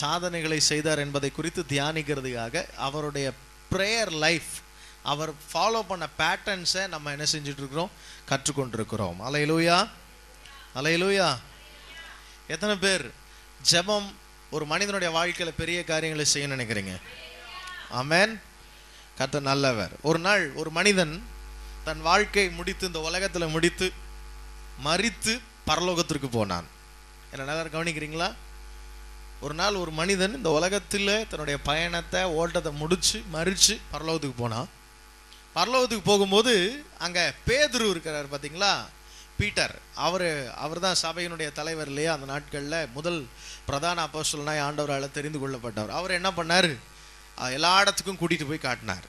சாதனைகளை செய்தார் என்பதை குறித்து தியானிக்கிறதுக்காக அவருடைய ப்ரேயர் லைஃப் அவர் ஃபாலோ பண்ண பேட்டர்ன்ஸை நம்ம என்ன செஞ்சுட்டு கற்றுக்கொண்டிருக்கிறோம். அலையலூயா அலையலூயா எத்தனை பேர் ஜெபம் ஒரு மனிதனுடைய வாழ்க்கையில் பெரிய காரியங்களை செய்ய நினைக்கிறீங்க? ஆமேன் கத்த நல்லவர். ஒரு நாள் ஒரு மனிதன் தன் வாழ்க்கை முடித்து இந்த உலகத்தில் முடித்து மறித்து பரலோகத்திற்கு போனான். என்ன நல்லா கவனிக்கிறீங்களா? ஒரு நாள் ஒரு மனிதன் இந்த உலகத்தில் தன்னுடைய பயணத்தை ஓட்டத்தை முடித்து மறித்து பரலோகத்துக்கு போனான் பரலோகத்துக்கு போகும்போது அங்கே பேதுரு இருக்கிறார் பார்த்தீங்களா பீட்டர். அவர் அவர் தான் சபையினுடைய தலைவர் இல்லையா? அந்த நாட்களில் முதல் பிரதான அப்போஸ்தலனாய் ஆண்டவரால் தெரிந்து கொள்ளப்பட்டவர். அவர் என்ன பண்ணார்? எல்லா இடத்துக்கும் கூட்டிகிட்டு போய் காட்டினார்.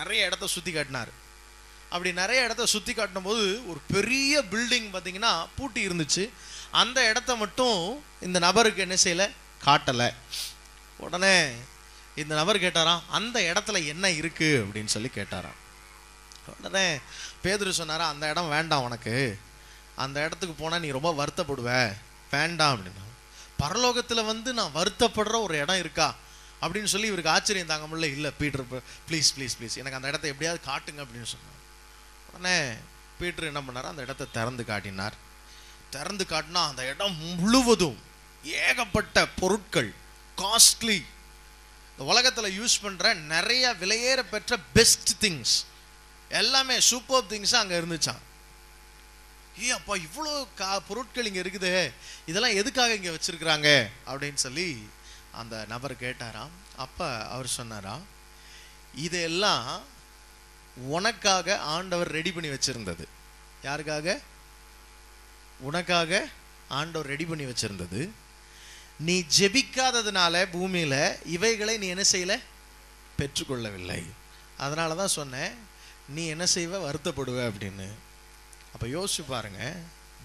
நிறைய இடத்த சுற்றி காட்டினார். அப்படி நிறைய இடத்த சுற்றி காட்டும் போது ஒரு பெரிய பில்டிங் பார்த்தீங்கன்னா பூட்டி இருந்துச்சு. அந்த இடத்த மட்டும் இந்த நபருக்கு என்ன செய்யலை? காட்டலை. உடனே இந்த நபர் கேட்டாராம் அந்த இடத்துல என்ன இருக்கு? அப்படின்னு சொல்லி கேட்டாராம். உடனே பேதுரு சொன்னாரா அந்த இடம் வேண்டாம் உனக்கு. அந்த இடத்துக்கு போனால் நீ ரொம்ப வருத்தப்படுவ. வேண்டாம் அப்படின்னா பரலோகத்தில் வந்து நான் வருத்தப்படுற ஒரு இடம் இருக்கா? அப்படின்னு சொல்லி இவருக்கு ஆச்சரியம் தாங்க முடியல. இல்லை பீட்டர் ப்ளீஸ் ப்ளீஸ் ப்ளீஸ். எனக்கு அந்த இடத்த எப்படியாவது காட்டுங்க அப்படின்னு சொன்னார். உடனே பீட்டர் என்ன பண்ணார்? அந்த இடத்த திறந்து காட்டினார். திறந்து காட்டினா அந்த இடம் முழுவதும் ஏகப்பட்ட பொருட்கள் காஸ்ட்லி இந்த உலகத்தில் யூஸ் பண்ணுற நிறைய விலையேற பெற்ற பெஸ்ட் திங்ஸ் எல்லாமே சூப்பர் திங்ஸ் அங்கே இருந்துச்சான் ஏ அப்பா இவ்வளோ கா பொருட்கள் இங்கே இருக்குது. இதெல்லாம் எதுக்காக இங்கே வச்சிருக்கிறாங்க? அப்படின்னு சொல்லி அந்த நபர் கேட்டாராம். அப்போ அவர் சொன்னாராம் இதெல்லாம் உனக்காக ஆண்டவர் ரெடி பண்ணி வச்சுருந்தது. யாருக்காக? உனக்காக ஆண்டவர் ரெடி பண்ணி வச்சுருந்தது. நீ ஜெபிக்காததுனால பூமியில் இவைகளை நீ என்ன செய்யல? பெற்றுக்கொள்ளவில்லை. அதனால தான் சொன்னேன் நீ என்ன செய்வ? வருத்தப்படுவ அப்படின்னு. அப்போ யோசிச்சு பாருங்க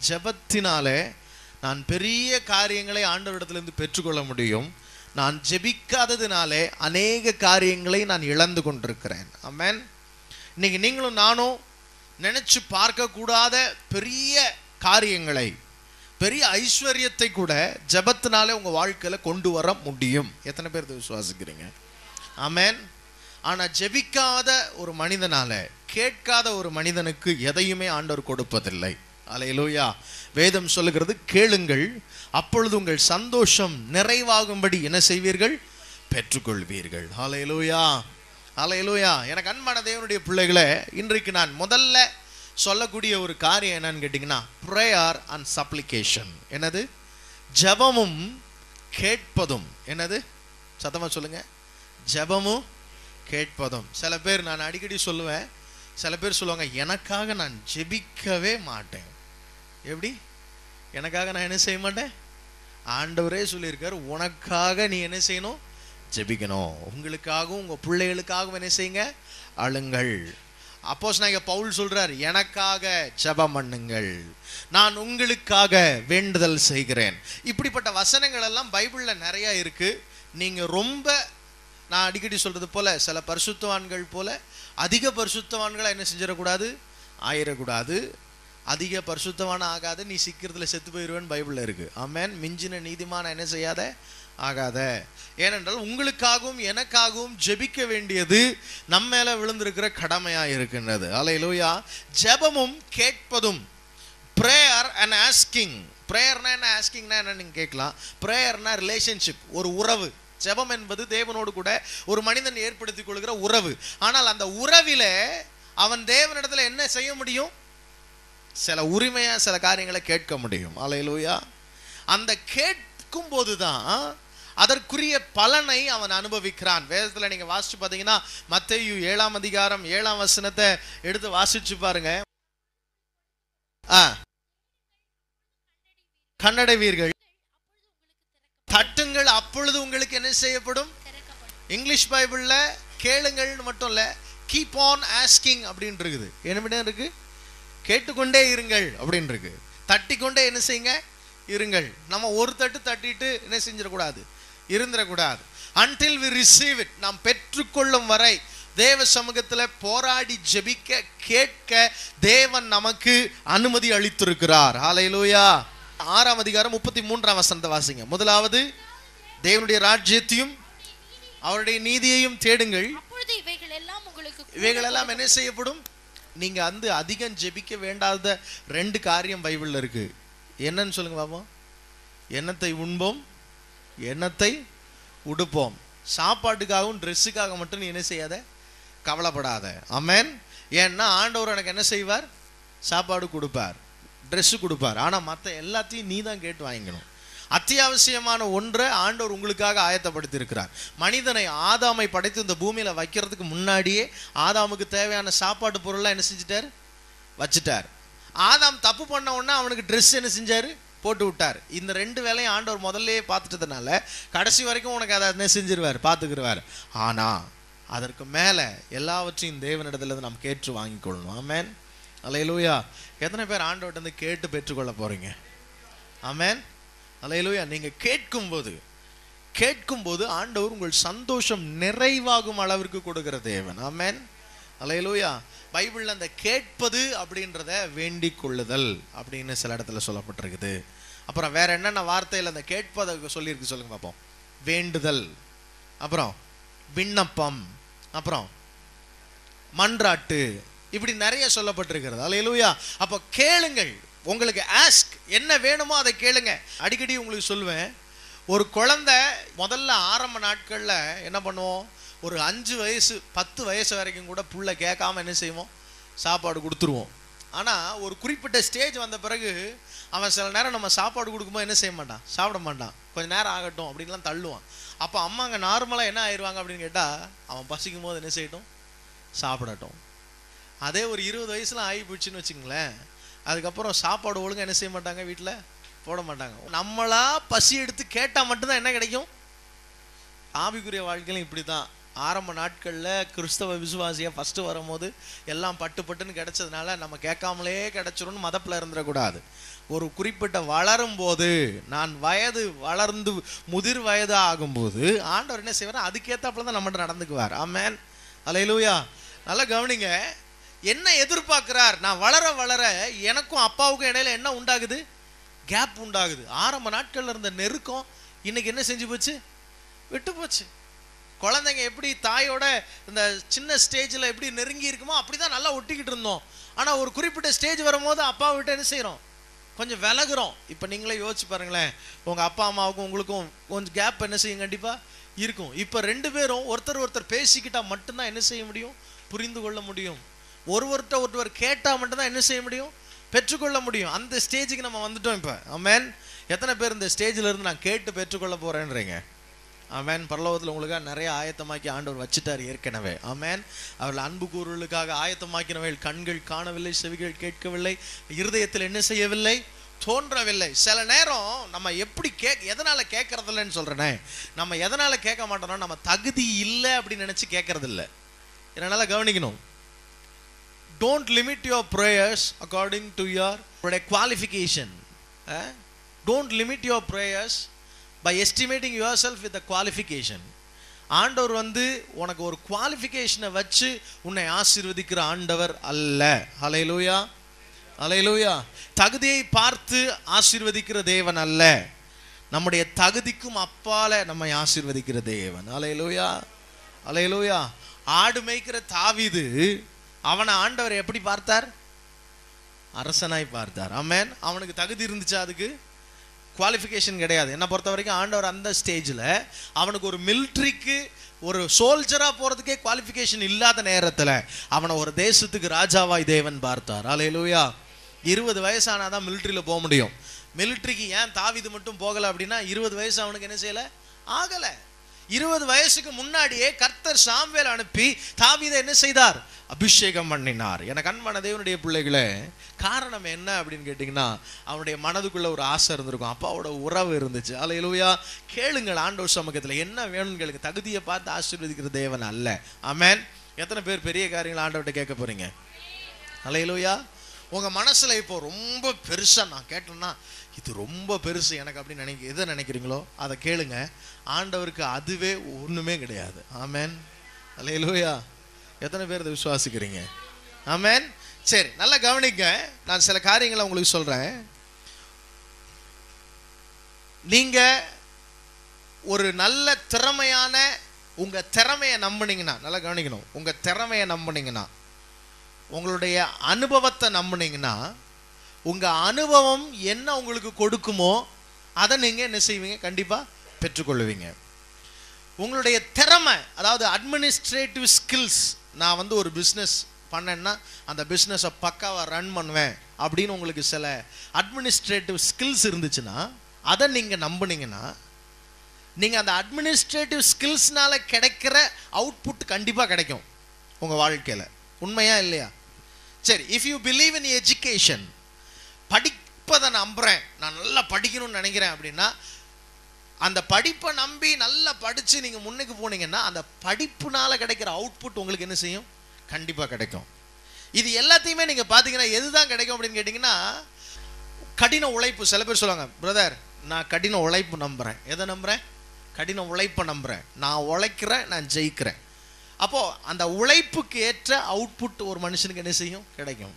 ஜெபத்தினாலே நான் பெரிய காரியங்களை ஆண்டவரிடத்திலிருந்து பெற்றுக்கொள்ள முடியும். நான் ஜெபிக்காததினாலே அநேக காரியங்களை நான் இழந்து கொண்டிருக்கிறேன். ஆமென். இன்னைக்கு நீங்களும் நானும் நினச்சி பார்க்கக்கூடாத பெரிய காரியங்களை பெரிய ஐஸ்வர்யத்தை கூட ஜெபத்தினாலே உங்கள் வாழ்க்கையில் கொண்டு வர முடியும். எத்தனை பேர் விசுவாசிக்கிறீங்க? ஆமேன் ஆனால் ஜெபிக்காத ஒரு மனிதனால கேட்காத ஒரு மனிதனுக்கு எதையுமே ஆண்டவர் கொடுப்பதில்லை. அலையிலூயா வேதம் சொல்லுகிறது கேளுங்கள் அப்பொழுது உங்கள் சந்தோஷம் நிறைவாகும்படி என்ன செய்வீர்கள்? பெற்றுக்கொள்வீர்கள். அலையிலூயா அலையிலூயா எனக்கு அன்பான தேவனுடைய பிள்ளைகளை இன்றைக்கு நான் முதல்ல சொல்லக்கூடிய ஒரு காரியம் என்னன்னு கேட்டிங்கன்னா ப்ரேயர் அண்ட் சப்ளிகேஷன் என்னது? ஜெபமும் கேட்பதும். என்னது? சத்தமாக சொல்லுங்கள் ஜெபமும் கேட்பதும். சில பேர் நான் அடிக்கடி சொல்லுவேன். சில பேர் சொல்லுவாங்க எனக்காக நான் ஜெபிக்கவே மாட்டேன். எப்படி? எனக்காக நான் என்ன செய்ய மாட்டேன்? ஆண்டவரே சொல்லியிருக்காரு உனக்காக நீ என்ன செய்யணும்? ஜெபிக்கணும். உங்களுக்காகவும் உங்கள் பிள்ளைகளுக்காகவும் என்ன செய்யுங்க? அழுங்கள். அப்போஸ் நான் பவுல் சொல்றார் எனக்காக ஜெபம் பண்ணுங்கள். நான் உங்களுக்காக வேண்டுதல் செய்கிறேன். இப்படிப்பட்ட வசனங்கள் எல்லாம் பைபிள்ல நிறைய இருக்கு. நீங்க ரொம்ப நான் அடிக்கடி சொல்றது போல சில பரிசுத்தவான்கள் போல அதிக பரிசுத்தவான்களை என்ன செஞ்சிடக்கூடாது? ஆயிடக்கூடாது. அதிக பரிசுத்தமான ஆகாது நீ சீக்கிரத்தில் செத்து போயிடுவேன்னு பைபிளில் இருக்கு. ஆமேன். மிஞ்சின நீதிமான என்ன செய்யாத? ஆகாத. ஏனென்றால் உங்களுக்காகவும் எனக்காகவும் ஜெபிக்க வேண்டியது நம்ம மேலே விழுந்திருக்கிற கடமையாக இருக்கின்றது. அலையிலூயா ஜெபமும் கேட்பதும். ப்ரேயர் அண்ட் ஆஸ்கிங் ப்ரேயர்னா என்ன ஆஸ்கிங்னா என்ன நீங்கள் கேட்கலாம். ப்ரேயர்னா ரிலேஷன்ஷிப் ஒரு உறவு. ஜெபம் என்பது தேவனோடு கூட ஒரு மனிதன் ஏற்படுத்திக் கொள்கிற உறவு. ஆனால் அந்த உறவிலே அவன் தேவனிடத்தில் என்ன செய்ய முடியும்? சில உரிமையாக சில காரியங்களை கேட்க முடியும். அலையிலூயா அந்த கேட்கும் போது தான் அதற்குரிய பலனை அவன் அனுபவிக்கிறான். வேதத்தில் நீங்க வாசிச்சு பார்த்தீங்கன்னா மத்தையு ஏழாம் அதிகாரம் ஏழாம் வசனத்தை எடுத்து வாசிச்சு பாருங்க. ஆ. கண்ணடைவீர்கள் தட்டுங்கள் அப்பொழுது உங்களுக்கு என்ன செய்யப்படும்? இங்கிலீஷ் பைபிள்ல கேளுங்கள்னு மட்டும் இல்ல கீப் ஆன் ஆஸ்கிங் அப்படின்னு இருக்குது. என்ன இருக்கு? கேட்டுக்கொண்டே இருங்கள் அப்படின்னு இருக்கு. தட்டிக்கொண்டே என்ன செய்யுங்க? இருங்கள். நம்ம ஒரு தட்டு தட்டிட்டு என்ன செஞ்சிடக்கூடாது? இருந்துடக்கூடாது. அன்டில் வி ரிசீவ் இட் நாம் பெற்றுக்கொள்ளும் வரை தேவ சமூகத்துல போராடி ஜெபிக்க கேட்க தேவன் நமக்கு அனுமதி அளித்திருக்கிறார். ஹalleluya ஆறாம் அதிகாரம் முப்பத்தி மூன்றாம் வசனத்தை வாசிங்க. முதலாவது தேவனுடைய ராஜ்யத்தையும் அவருடைய நீதியையும் தேடுங்கள். இவைகள் எல்லாம் என்ன செய்யப்படும்? நீங்க வந்து அதிகம் ஜெபிக்க வேண்டாத ரெண்டு காரியம் பைபிள்ல இருக்கு. என்னன்னு சொல்லுங்க பாப்போம். எண்ணத்தை உண்போம் எண்ணத்தை உடுப்போம். சாப்பாட்டுக்காகவும் ட்ரெஸ்ஸுக்காக மட்டும் நீ என்ன செய்யாத? கவலைப்படாத. அமேன் ஏன்னா ஆண்டவர் எனக்கு என்ன செய்வார்? சாப்பாடு கொடுப்பார். ட்ரெஸ்ஸு கொடுப்பார். ஆனால் மற்ற எல்லாத்தையும் நீ தான் கேட்டு வாங்கிக்கணும். அத்தியாவசியமான ஒன்றை ஆண்டவர் உங்களுக்காக ஆயத்தப்படுத்தி இருக்கிறார் மனிதனை ஆதாமை படைத்து இந்த பூமியில் வைக்கிறதுக்கு முன்னாடியே ஆதாமுக்கு தேவையான சாப்பாட்டு பொருள்லாம் என்ன செஞ்சிட்டார்? வச்சுட்டார். ஆதாம் தப்பு பண்ண உடனே அவனுக்கு ட்ரெஸ் என்ன செஞ்சார்? போட்டு விட்டார். இந்த ரெண்டு வேலையும் ஆண்டவர் முதல்லயே பார்த்துட்டதுனால கடைசி வரைக்கும் உனக்கு அதை செஞ்சிருவார் பார்த்துக்கிருவார். ஆனா அதற்கு மேல எல்லாவற்றையும் தேவனிடத்துல நாம் கேட்டு வாங்கி கொள்ளணும். ஆமென். அலையலூயா எத்தனை பேர் ஆண்டவர்கிட்ட இருந்து கேட்டு பெற்றுக்கொள்ள போறீங்க? ஆமென். அலையலூயா நீங்க கேட்கும்போது கேட்கும்போது ஆண்டவர் உங்கள் சந்தோஷம் நிறைவாகும் அளவிற்கு கொடுக்கிற தேவன். ஆமேன். அலையலூயா பைபிளில் அந்த கேட்பது அப்படின்றத வேண்டிக் கொள்ளுதல் அப்படின்னு சில இடத்துல சொல்லப்பட்டிருக்குது. அப்புறம் வேற என்னென்ன வார்த்தையில் அந்த கேட்பதை சொல்லியிருக்கு சொல்லுங்க பார்ப்போம் வேண்டுதல் அப்புறம் விண்ணப்பம் அப்புறம் மன்றாட்டு இப்படி நிறைய சொல்லப்பட்டிருக்கிறது. அலையலூயா அப்போ கேளுங்கள். உங்களுக்கு ஆஸ்க் என்ன வேணுமோ அதை கேளுங்க. அடிக்கடி உங்களுக்கு சொல்லுவேன். ஒரு குழந்தை முதல்ல ஆரம்ப நாட்களில் என்ன பண்ணுவோம்? ஒரு அஞ்சு வயசு பத்து வயசு வரைக்கும் கூட புள்ள கேட்காம என்ன செய்வோம்? சாப்பாடு கொடுத்துருவோம். ஆனால் ஒரு குறிப்பிட்ட ஸ்டேஜ் வந்த பிறகு அவன் சில நேரம் நம்ம சாப்பாடு கொடுக்கும்போது என்ன செய்ய மாட்டான்? சாப்பிட மாட்டான். கொஞ்சம் நேரம் ஆகட்டும் அப்படின்லாம் தள்ளுவான். அப்போ அம்மா அங்கே நார்மலாக என்ன ஆயிடுவாங்க அப்படின்னு கேட்டால் அவன் பசிக்கும் போது என்ன செய்யட்டும்? சாப்பிடட்டும். அதே ஒரு இருபது வயசுலாம் ஆகி போச்சுன்னு வச்சுங்களேன் அதுக்கப்புறம் சாப்பாடு ஒழுங்காக என்ன செய்ய மாட்டாங்க வீட்டில் போட மாட்டாங்க. நம்மளா பசி எடுத்து கேட்டால் மட்டும்தான் என்ன கிடைக்கும்? ஆவிக்குரிய வாழ்க்கையிலும் இப்படி தான் ஆரம்ப நாட்களில் கிறிஸ்தவ விசுவாசியாக ஃபஸ்ட்டு வரும்போது எல்லாம் பட்டு பட்டுன்னு கிடைச்சதுனால நம்ம கேட்காமலே கிடச்சிரும்னு மதப்பில் இருந்துடக்கூடாது. ஒரு குறிப்பிட்ட வளரும் போது நான் வயது வளர்ந்து முதிர் வயது ஆகும்போது ஆண்டவர் என்ன செய்வார் அதுக்கேற்றாப்புல தான் நம்மகிட்ட நடந்துக்குவார். ஆமேன். அலையிலூயா நல்லா கவனிங்க. என்ன எதிர்பார்க்கிறார்? நான் வளர வளர எனக்கும் அப்பாவுக்கும் இடையில என்ன உண்டாகுது? கேப் உண்டாகுது. ஆரம்ப நாட்கள்ல இருந்த நெருக்கம் இன்னைக்கு என்ன செஞ்சு போச்சு? விட்டு போச்சு. குழந்தைங்க எப்படி தாயோட இந்த சின்ன ஸ்டேஜில் எப்படி நெருங்கி இருக்குமோ அப்படி தான் நல்லா ஒட்டிக்கிட்டு இருந்தோம். ஆனால் ஒரு குறிப்பிட்ட ஸ்டேஜ் வரும்போது அப்பா விட்டு என்ன செய்கிறோம் கொஞ்சம் விலகுறோம். இப்போ நீங்களே யோசிச்சு பாருங்களேன். உங்கள் அப்பா அம்மாவுக்கும் உங்களுக்கும் கொஞ்சம் கேப் என்ன செய்யும்? கண்டிப்பாக இருக்கும். இப்போ ரெண்டு பேரும் ஒருத்தர் ஒருத்தர் பேசிக்கிட்டால் மட்டும்தான் என்ன செய்ய முடியும்? புரிந்து கொள்ள முடியும். ஒருவர்கிட்ட ஒருவர் கேட்டால் மட்டும்தான் என்ன செய்ய முடியும்? பெற்றுக்கொள்ள முடியும். அந்த ஸ்டேஜுக்கு நம்ம வந்துட்டோம் இப்போ. மேன் எத்தனை பேர் இந்த ஸ்டேஜில் இருந்து நான் கேட்டு பெற்றுக்கொள்ள போகிறேன்றீங்க ஆமேன். பரலோகத்தில் உங்களுக்காக நிறைய ஆயத்தமாக்கி ஆண்டவர் வச்சுட்டார் ஏற்கனவே. ஆமேன். அவர்கள் அன்பு கூறுகளுக்காக ஆயத்தமாக்கினவர்கள் கண்கள் காணவில்லை செவிகள் கேட்கவில்லை இருதயத்தில் என்ன செய்யவில்லை? தோன்றவில்லை. சில நேரம் நம்ம எப்படி கே எதனால் கேட்கறதில்லன்னு சொல்கிறேனே நம்ம எதனால் கேட்க மாட்டோம்னா நம்ம தகுதி இல்லை அப்படின்னு நினச்சி கேட்கறது இல்லை கவனிக்கணும். Don't limit your prayers according to your qualification don't limit your prayers by estimating yourself with qualification ஆண்டவர் வந்து உனக்கு ஒரு குவாலிஃபிகேஷனை வச்சு உன்னை ஆசீர்வதிக்கிற ஆண்டவர் அல்ல. அலையலூயா அலையலூயா தகுதியை பார்த்து ஆசீர்வதிக்கிற தேவன் அல்ல. நம்முடைய தகுதிக்கும் அப்பால நம்மை ஆசீர்வதிக்கிற தேவன். அலையலூயா அலையலூயா ஆடு மேய்க்கிற தாவிது அவனை ஆண்டவர் எப்படி பார்த்தார்? அரசனாய் பார்த்தார். ஆமென் அவனுக்கு தகுதி இருந்துச்சா அதுக்கு? குவாலிஃபிகேஷன் கிடையாது. என்னை பொறுத்த வரைக்கும் ஆண்டவர் அந்த ஸ்டேஜில் அவனுக்கு ஒரு மிலிட்ரிக்கு ஒரு சோல்ஜராக போகிறதுக்கே குவாலிஃபிகேஷன் இல்லாத நேரத்தில் அவனை ஒரு தேசத்துக்கு ராஜாவாய் தேவன் பார்த்தார். அலையலூயா இருபது வயசானாதான் மிலிட்ரியில் போக முடியும். மிலிட்ரிக்கு ஏன் தாவிது மட்டும் போகலை அப்படின்னா இருபது வயசு அவனுக்கு என்ன செய்யலை? ஆகலை. இருபது வயசுக்கு முன்னாடியே கர்த்தர் சாம்வேல் அனுப்பி தாவீதை என்ன செய்தார்? அபிஷேகம் பண்ணினார். எனக்கு அன்பான தேவனுடைய பிள்ளைகளே காரணம் என்ன அப்படின்னு கேட்டிங்கன்னா அவனுடைய மனதுக்குள்ள ஒரு ஆசை இருந்திருக்கும். அப்பாவோட உறவு இருந்துச்சு. அலையிலுயா கேளுங்கள் ஆண்டவர் சமூகத்தில் என்ன வேணும்னு கேளுங்க. தகுதியை பார்த்து ஆசீர்வதிக்கிற தேவன் அல்ல. ஆமேன் எத்தனை பேர் பெரிய காரியங்கள் ஆண்டவர்கிட்ட கேட்க போறீங்க? அலையிலுயா உங்கள் மனசில் இப்போ ரொம்ப பெருசாக நான் கேட்டேன்னா இது ரொம்ப பெருசு எனக்கு அப்படின்னு நினைக்க எதை நினைக்கிறீங்களோ அதை கேளுங்க. ஆண்டவருக்கு அதுவே ஒன்றுமே கிடையாது. ஆமேன் அலையிலுயா எத்தனை பேர் இதை விசுவாசிக்கிறீங்க? ஆமேன் சரி நல்லா கவனிங்க. நான் சில காரியங்களை உங்களுக்கு சொல்கிறேன் நீங்கள் ஒரு நல்ல திறமையான உங்கள் திறமையை நம்பினீங்கன்னா நல்லா கவனிக்கணும். உங்கள் திறமையை நம்புனீங்கன்னா உங்களுடைய அனுபவத்தை நம்புனீங்கன்னா உங்கள் அனுபவம் என்ன உங்களுக்கு கொடுக்குமோ அதை நீங்கள் என்ன செய்வீங்க? கண்டிப்பாக பெற்றுக்கொள்வீங்க உங்களுடைய திறமை அதாவது அட்மினிஸ்ட்ரேட்டிவ் ஸ்கில்ஸ் நான் வந்து ஒரு பிஸ்னஸ் பண்ணேன்னா அந்த பிஸ்னஸை பக்காவாக ரன் பண்ணுவேன் அப்படின்னு உங்களுக்கு சில அட்மினிஸ்ட்ரேட்டிவ் ஸ்கில்ஸ் இருந்துச்சுன்னா அதை நீங்கள் நம்புனீங்கன்னா நீங்கள் அந்த அட்மினிஸ்ட்ரேட்டிவ் ஸ்கில்ஸ்னால கிடைக்கிற அவுட்புட் கண்டிப்பாக கிடைக்கும் உங்கள் வாழ்க்கையில். உண்மையா இல்லையா? சரி if you believe in education படிப்பதை நம்புகிறேன் நான் நல்லா படிக்கணும்னு நினைக்கிறேன் அப்படின்னா அந்த படிப்பை நம்பி நல்லா படித்து நீங்கள் முன்னுக்கு போனீங்கன்னா அந்த படிப்புனால் கிடைக்கிற அவுட்புட் உங்களுக்கு என்ன செய்யும்? கண்டிப்பாக கிடைக்கும். இது எல்லாத்தையுமே நீங்கள் பார்த்தீங்கன்னா எதுதான் கிடைக்கும் அப்படின்னு கேட்டிங்கன்னா கடின உழைப்பு. சில பேர் சொல்லுவாங்க பிரதர் நான் கடின உழைப்பு நம்புகிறேன் எதை நம்புகிறேன் கடின உழைப்பை நம்புகிறேன் நான் உழைக்கிறேன் நான் ஜெயிக்கிறேன். அப்போது அந்த உழைப்புக்கு ஏற்ற அவுட்புட் ஒரு மனுஷனுக்கு என்ன செய்யும்? கிடைக்கும்.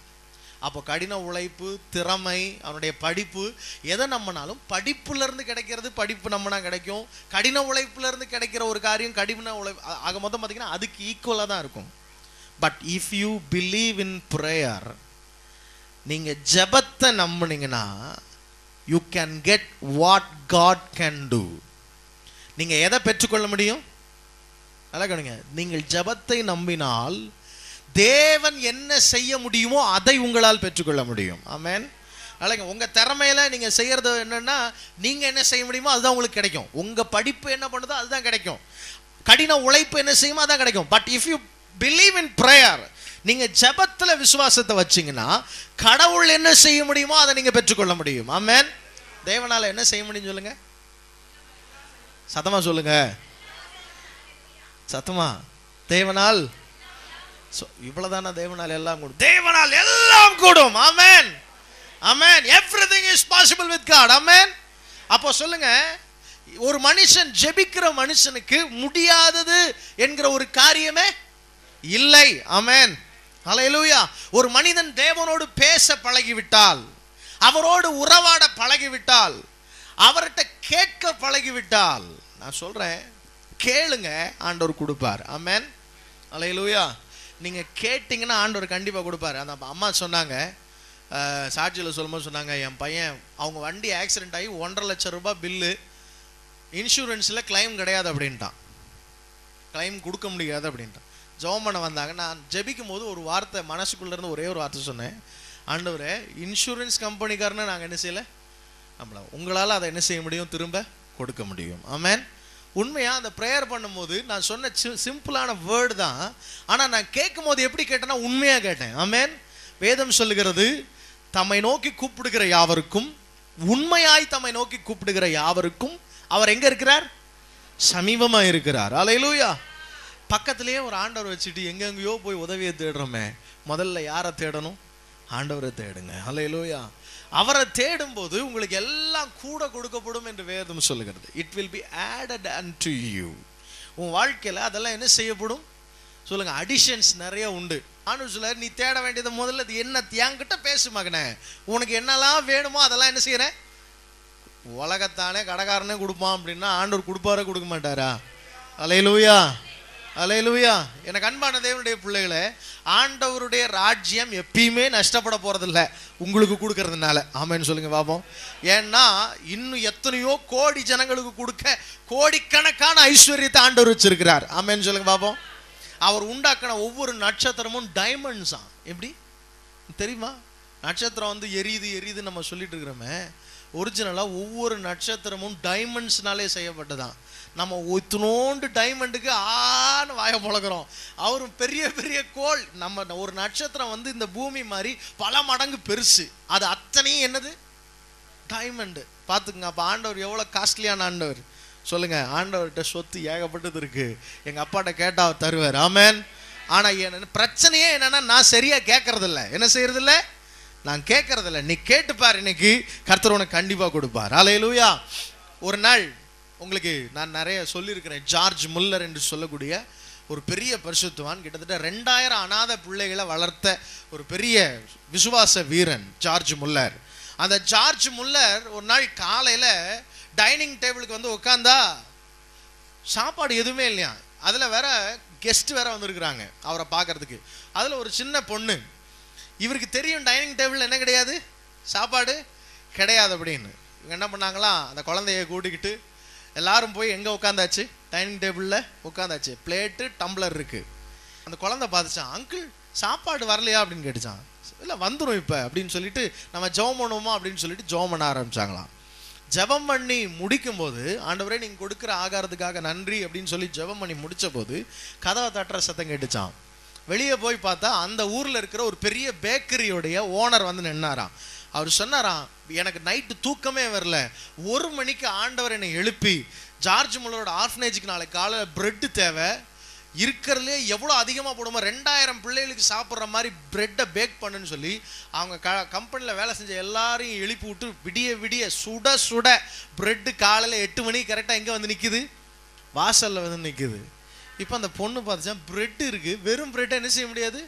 அப்போ கடின உழைப்பு திறமை அவனுடைய படிப்பு எதை நம்பினாலும் படிப்புலேருந்து கிடைக்கிறது படிப்பு நம்பினா கிடைக்கும். கடின உழைப்புலேருந்து கிடைக்கிற ஒரு காரியம் கடின உழைப்பு ஆக மொத்தம் பார்த்தீங்கன்னா அதுக்கு ஈக்குவலாக தான் இருக்கும். But if you believe in prayer நீங்கள் ஜெபத்தை நம்புனீங்கன்னா you can get what God can do நீங்கள் எதை பெற்றுக்கொள்ள முடியும்? நல்லா கவனிங்க. நீங்கள் ஜெபத்தை நம்பினால் தேவன் என்ன செய்ய முடியுமோ அதை உங்களால் பெற்றுக்கொள்ள முடியும். ஆமேன் அழகு உங்கள் திறமையில் நீங்கள் செய்கிறது என்னென்னா நீங்கள் என்ன செய்ய முடியுமோ அதுதான் உங்களுக்கு கிடைக்கும். உங்கள் படிப்பு என்ன பண்ணுதோ அதுதான் கிடைக்கும். கடின உழைப்பு என்ன செய்யுமோ அதான் கிடைக்கும். But if you believe in prayer நீங்கள் ஜபத்தில் விசுவாசத்தை வச்சிங்கன்னா கடவுள் என்ன செய்ய முடியுமோ அதை நீங்கள் பெற்றுக்கொள்ள முடியும். ஆமேன் தேவனால் என்ன செய்ய முடியும் சொல்லுங்கள் சத்தமாக சொல்லுங்கள் சத்தமா. தேவனால் இவ்வளவுதானா தேவனால் எல்லாம் கூடும். தேவனால் எல்லாம் கூடும். ஆமென் அமேன் everything is possible with God ஆமென் அப்போ சொல்லுங்க ஒரு மனுஷன் ஜெபிக்கிற மனுஷனுக்கு முடியாதது என்கிற ஒரு காரியமே இல்லை. ஆமென் அலையலூயா ஒரு மனிதன் தேவனோடு பேச பழகிவிட்டால் அவரோடு உறவாட பழகிவிட்டால் அவர்கிட்ட கேட்க பழகிவிட்டால் நான் சொல்றேன் கேளுங்க ஆண்டவர் கொடுப்பார். ஆமென் அலையலூயா நீங்கள் கேட்டிங்கன்னா ஆண்டவர் கண்டிப்பாக கொடுப்பாரு. அந்த அம்மா சொன்னாங்க சாட்சியில் சொல்லும்போது சொன்னாங்க என் பையன் அவங்க வண்டி ஆக்சிடென்ட் ஆகி ஒன்றரை லட்சம் ரூபாய் பில்லு இன்சூரன்ஸில் கிளைம் கிடையாது அப்படின்ட்டான். கிளைம் கொடுக்க முடியாது அப்படின்ட்டான். ஜெபம் பண்ண வந்தாங்க. நான் ஜெபிக்கும் போது ஒரு வார்த்தை மனசுக்குள்ளேருந்து ஒரே ஒரு வார்த்தை சொன்னேன். ஆண்டவரே இன்சூரன்ஸ் கம்பெனிக்காரன்னு நாங்கள் என்ன செய்யலை? நம்மளை உங்களால் அதை என்ன செய்ய முடியும்? திரும்ப கொடுக்க முடியும். ஆமேன் உண்மையாக அந்த ப்ரேயர் பண்ணும்போது நான் சொன்ன சிம்பிளான வேர்டு தான். ஆனால் நான் கேட்கும் போது எப்படி கேட்டேன்னா உண்மையாக கேட்டேன். ஆமேன் வேதம் சொல்லுகிறது தம்மை நோக்கி கூப்பிடுகிற யாவருக்கும் உண்மையாய் தம்மை நோக்கி கூப்பிடுகிற யாவருக்கும் அவர் எங்கே இருக்கிறார்? சமீபமாக இருக்கிறார். அலையிலூயா பக்கத்திலேயே ஒரு ஆண்டவர் வச்சுட்டு எங்கெங்கேயோ போய் உதவியை தேடுறோமே. முதல்ல யாரை தேடணும்? ஆண்டவரை தேடுங்க. அலையிலூயா அவரை தேடும்போது உங்களுக்கு எல்லாம் கூட கொடுக்கப்படும் என்று வேதம் சொல்லுகிறது. It will be added unto you உன் வாழ்க்கையில் அதெல்லாம் என்ன செய்யப்படும்? சொல்லுங்க அடிஷன்ஸ் நிறைய உண்டு. ஆண்டு சொல்ல நீ தேட வேண்டியது முதல்ல அது என்ன? என்கிட்ட பேசு மகனே. உனக்கு என்னெல்லாம் வேணுமோ அதெல்லாம் என்ன செய்யறேன் உலகத்தானே கடைக்காரனே கொடுப்பான் அப்படின்னா ஆண்டவர் கொடுப்பாரா கொடுக்க மாட்டாரா? அலையிலூயா அலையலூயா. எனக்கு அன்பான தேவனுடைய பிள்ளைகளே ஆண்டவருடைய ராஜ்யம் எப்பயுமே நஷ்டப்பட போறதில்ல. உங்களுக்கு கொடுக்கறதுனால. ஆமென்னு சொல்லுங்க பாப்போம். ஏன்னா இன்னும் எத்தனையோ கோடி ஜனங்களுக்கு கொடுக்க கோடிக்கணக்கான ஐஸ்வர்யத்தை ஆண்டவர் வச்சிருக்கிறார். ஆமென்னு சொல்லுங்க பாப்போம். அவர் உண்டாக்கின ஒவ்வொரு நட்சத்திரமும் டைமண்ட்ஸா எப்படி? தெரியுமா? நட்சத்திரம் வந்து எரியுது எரியுது நம்ம சொல்லிட்டு இருக்கிறோமே. ஒரிஜினலாக ஒவ்வொரு நட்சத்திரமும் டைமண்ட்ஸ்னாலே செய்யப்பட்டதான் நம்ம இத்தினோண்டு டைமண்டுக்கு ஆன்னு வாய பழகிறோம் அவரும் பெரிய பெரிய கோள் நம்ம ஒரு நட்சத்திரம் வந்து இந்த பூமி மாதிரி பல மடங்கு பெருசு. அது அத்தனையும் என்னது? டைமண்டு பார்த்துக்குங்க அப்போ ஆண்டவர் எவ்வளோ காஸ்ட்லியான ஆண்டவர்? சொல்லுங்க ஆண்டவர்கிட்ட சொத்து ஏகப்பட்டது இருக்கு. எங்க அப்பாட்ட கேட்டா அவர் தருவார். ஆமேன். ஆனா என்ன பிரச்சனையே என்னன்னா நான் சரியா கேட்கறதில்ல என்ன செய்யறதில்ல? நான் கேட்குறதில்ல நீ கேட்டு பாரு இன்னைக்கு. கர்த்தர் உனக்கு கண்டிப்பா கொடுப்பார். அலையலூயா ஒரு நாள் உங்களுக்கு நான் நிறைய சொல்லியிருக்கிறேன். ஜார்ஜ் முல்லர் என்று சொல்லக்கூடிய ஒரு பெரிய பரிசுத்துவான் கிட்டத்தட்ட ரெண்டாயிரம் அனாதை பிள்ளைகளை வளர்த்த ஒரு பெரிய விசுவாச வீரன் ஜார்ஜ் முல்லர். அந்த ஜார்ஜ் முல்லர் ஒரு நாள் காலையில் டைனிங் டேபிளுக்கு வந்து உட்காந்தா சாப்பாடு எதுவுமே இல்லையா? அதில் வேற கெஸ்ட் வேற வந்திருக்கிறாங்க அவரை பார்க்கறதுக்கு. அதில் ஒரு சின்ன பொண்ணு இவருக்கு தெரியும் டைனிங் டேபிள் என்ன கிடையாது? சாப்பாடு கிடையாது அப்படின்னு. இவங்க என்ன பண்ணாங்களா அந்த குழந்தைய கூட்டிக்கிட்டு எல்லாரும் போய் எங்கே உட்காந்தாச்சு? டைனிங் டேபிளில் உட்காந்தாச்சு. பிளேட்டு டம்ளர் இருக்குது அந்த குழந்தை பார்த்துச்சான் அங்கிள் சாப்பாடு வரலையா? அப்படின்னு கேட்டுச்சான். இல்லை வந்துடும் இப்போ அப்படின்னு சொல்லிட்டு நம்ம ஜெபம் பண்ணுவோமா? அப்படின்னு சொல்லிட்டு ஜெபம் பண்ண ஆரம்பிச்சாங்களாம். ஜெபம் பண்ணி முடிக்கும் போது ஆண்டவரே நீங்கள் கொடுக்குற ஆகாரத்துக்காக நன்றி அப்படின்னு சொல்லி ஜெபம் பண்ணி முடித்த போது கதவை தட்டுற சத்தம் கேட்டுச்சான் வெளியே போய் பார்த்தா அந்த ஊரில் இருக்கிற ஒரு பெரிய பேக்கரியோடைய ஓனர் வந்து நின்னாராம். அவர் சொன்னாராம் எனக்கு நைட்டு தூக்கமே வரல. ஒரு மணிக்கு ஆண்டவர் என்னை எழுப்பி ஜார்ஜ் முல்லரோட ஆர்ஃபனேஜுக்கு நாளைக்கு காலையில் பிரெட்டு தேவை. இருக்கிறதுலே எவ்வளோ அதிகமாக போடுமோ ரெண்டாயிரம் பிள்ளைகளுக்கு சாப்பிட்ற மாதிரி பிரெட்டை பேக் பண்ணுன்னு சொல்லி அவங்க க கம்பெனியில் வேலை செஞ்ச எல்லாரையும் எழுப்பி விட்டு விடிய விடிய சுட சுட பிரெட்டு காலையில் எட்டு மணிக்கு கரெக்டாக எங்கே வந்து நிற்கிது வாசலில் வந்து நிற்கிது இப்போ அந்த பொண்ணு பார்த்துச்சா பிரெட் இருக்குது வெறும் பிரெட்டை என்ன செய்ய முடியாது?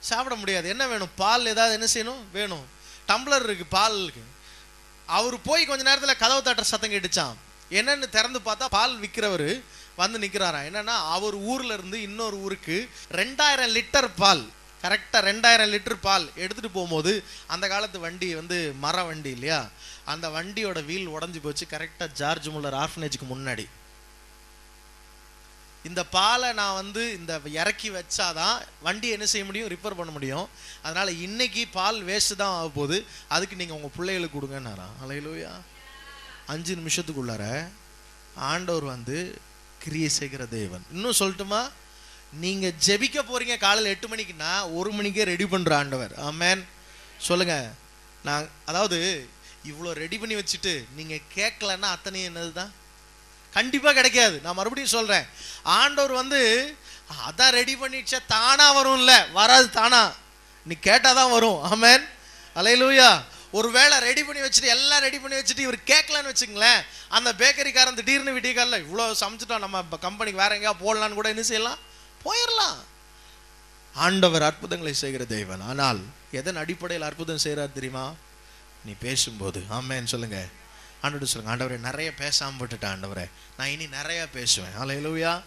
சாப்பிட முடியாது. என்ன வேணும்? பால் ஏதாவது என்ன செய்யணும்? வேணும். டம்ளர் இருக்குது பால் இருக்கு. அவர் போய் கொஞ்ச நேரத்தில் கதவு தட்டுற சத்தம் கேட்டுச்சான் என்னன்னு திறந்து பார்த்தா பால் விற்கிறவர் வந்து நிற்கிறாராம் என்னன்னா அவர் ஊர்ல இருந்து இன்னொரு ஊருக்கு ரெண்டாயிரம் லிட்டர் பால் கரெக்டாக ரெண்டாயிரம் லிட்டர் பால் எடுத்துகிட்டு போகும்போது அந்த காலத்து வண்டி வந்து மர வண்டி இல்லையா? அந்த வண்டியோட வீல் உடஞ்சி போச்சு கரெக்டாக ஜார்ஜ் முல்லர் ஆர்ஃபனேஜுக்கு முன்னாடி. இந்த பாலை நான் வந்து இந்த இறக்கி வச்சாதான் வண்டி என்ன செய்ய முடியும்? ரிப்பேர் பண்ண முடியும். அதனால் இன்னைக்கு பால் வேஸ்ட்டு தான் ஆக போகுது. அதுக்கு நீங்கள் உங்கள் பிள்ளைகளுக்கு கொடுங்கன்னாராம் அலையிலோயா அஞ்சு நிமிஷத்துக்குள்ளார ஆண்டவர் வந்து கிரியை செய்கிற தேவன். இன்னும் சொல்லட்டுமா? நீங்கள் ஜெபிக்க போகிறீங்க காலையில் எட்டு மணிக்குன்னா ஒரு மணிக்கே ரெடி பண்ணுற ஆண்டவர். ஆமேன் சொல்லுங்கள் நான் அதாவது இவ்வளோ ரெடி பண்ணி வச்சுட்டு நீங்கள் கேட்கலன்னா அத்தனையும் என்னதுதான்? கண்டிப்பாக கிடைக்காது. நான் மறுபடியும் சொல்கிறேன் ஆண்டவர் வந்து அதான் ரெடி பண்ணிடுச்சா தானாக வரும்ல. வராது தானா. நீ கேட்டால் தான் வரும். ஆமென். அலையலூயா ஒருவேளை ரெடி பண்ணி வச்சுட்டு எல்லாம் ரெடி பண்ணி வச்சுட்டு இவர் கேட்கலன்னு வச்சுங்களேன் அந்த பேக்கரிக்காரன் திடீர்னு விடியக்கால இவ்வளோ சமைச்சிட்டோம் நம்ம கம்பெனிக்கு வேற எங்கேயா போடலான்னு கூட என்ன செய்யலாம்? போயிடலாம். ஆண்டவர் அற்புதங்களை செய்கிற தெய்வன் ஆனால் எதன் அடிப்படையில் அற்புதம் செய்கிறார் தெரியுமா? நீ பேசும்போது. ஆமேன்னு சொல்லுங்கள் ஆண்டவர் சொல்லுங்க ஆண்டவரே நிறைய பேசாமல் விட்டுட்டேன் ஆண்டவரே. நான் இனி நிறைய பேசுவேன். அலையலுவியா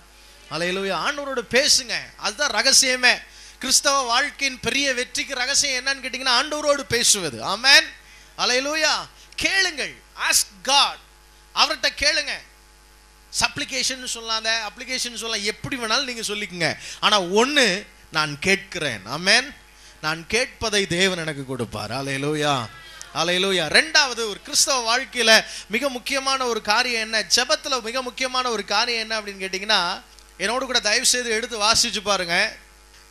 அலையலுவியா ஆண்டவரோட பேசுங்க. அதுதான் ரகசியமே. கிறிஸ்தவ வாழ்க்கையின் பெரிய வெற்றிக்கு ரகசியம் என்னன்னு கேட்டிங்கன்னா ஆண்டவரோடு பேசுவது. ஆமேன் அலையலூயா கேளுங்கள். ஆஸ்க் காட் அவர்கிட்ட கேளுங்க. சப்ளிகேஷன் சொல்லாத அப்ளிகேஷன் சொல்ல எப்படி வேணாலும் நீங்கள் சொல்லிக்கங்க. ஆனால் ஒன்று நான் கேட்கிறேன். ஆமேன் நான் கேட்பதை தேவன் எனக்கு கொடுப்பார். அலையலூயா அலையலூயா ரெண்டாவது ஒரு கிறிஸ்தவ வாழ்க்கையில மிக முக்கியமான ஒரு காரியம் என்ன? ஜெபத்துல மிக முக்கியமான ஒரு காரியம் என்ன அப்படின்னு கேட்டிங்கன்னா என்னோடு கூட தயவு செய்து எடுத்து வாசிச்சு பாருங்க.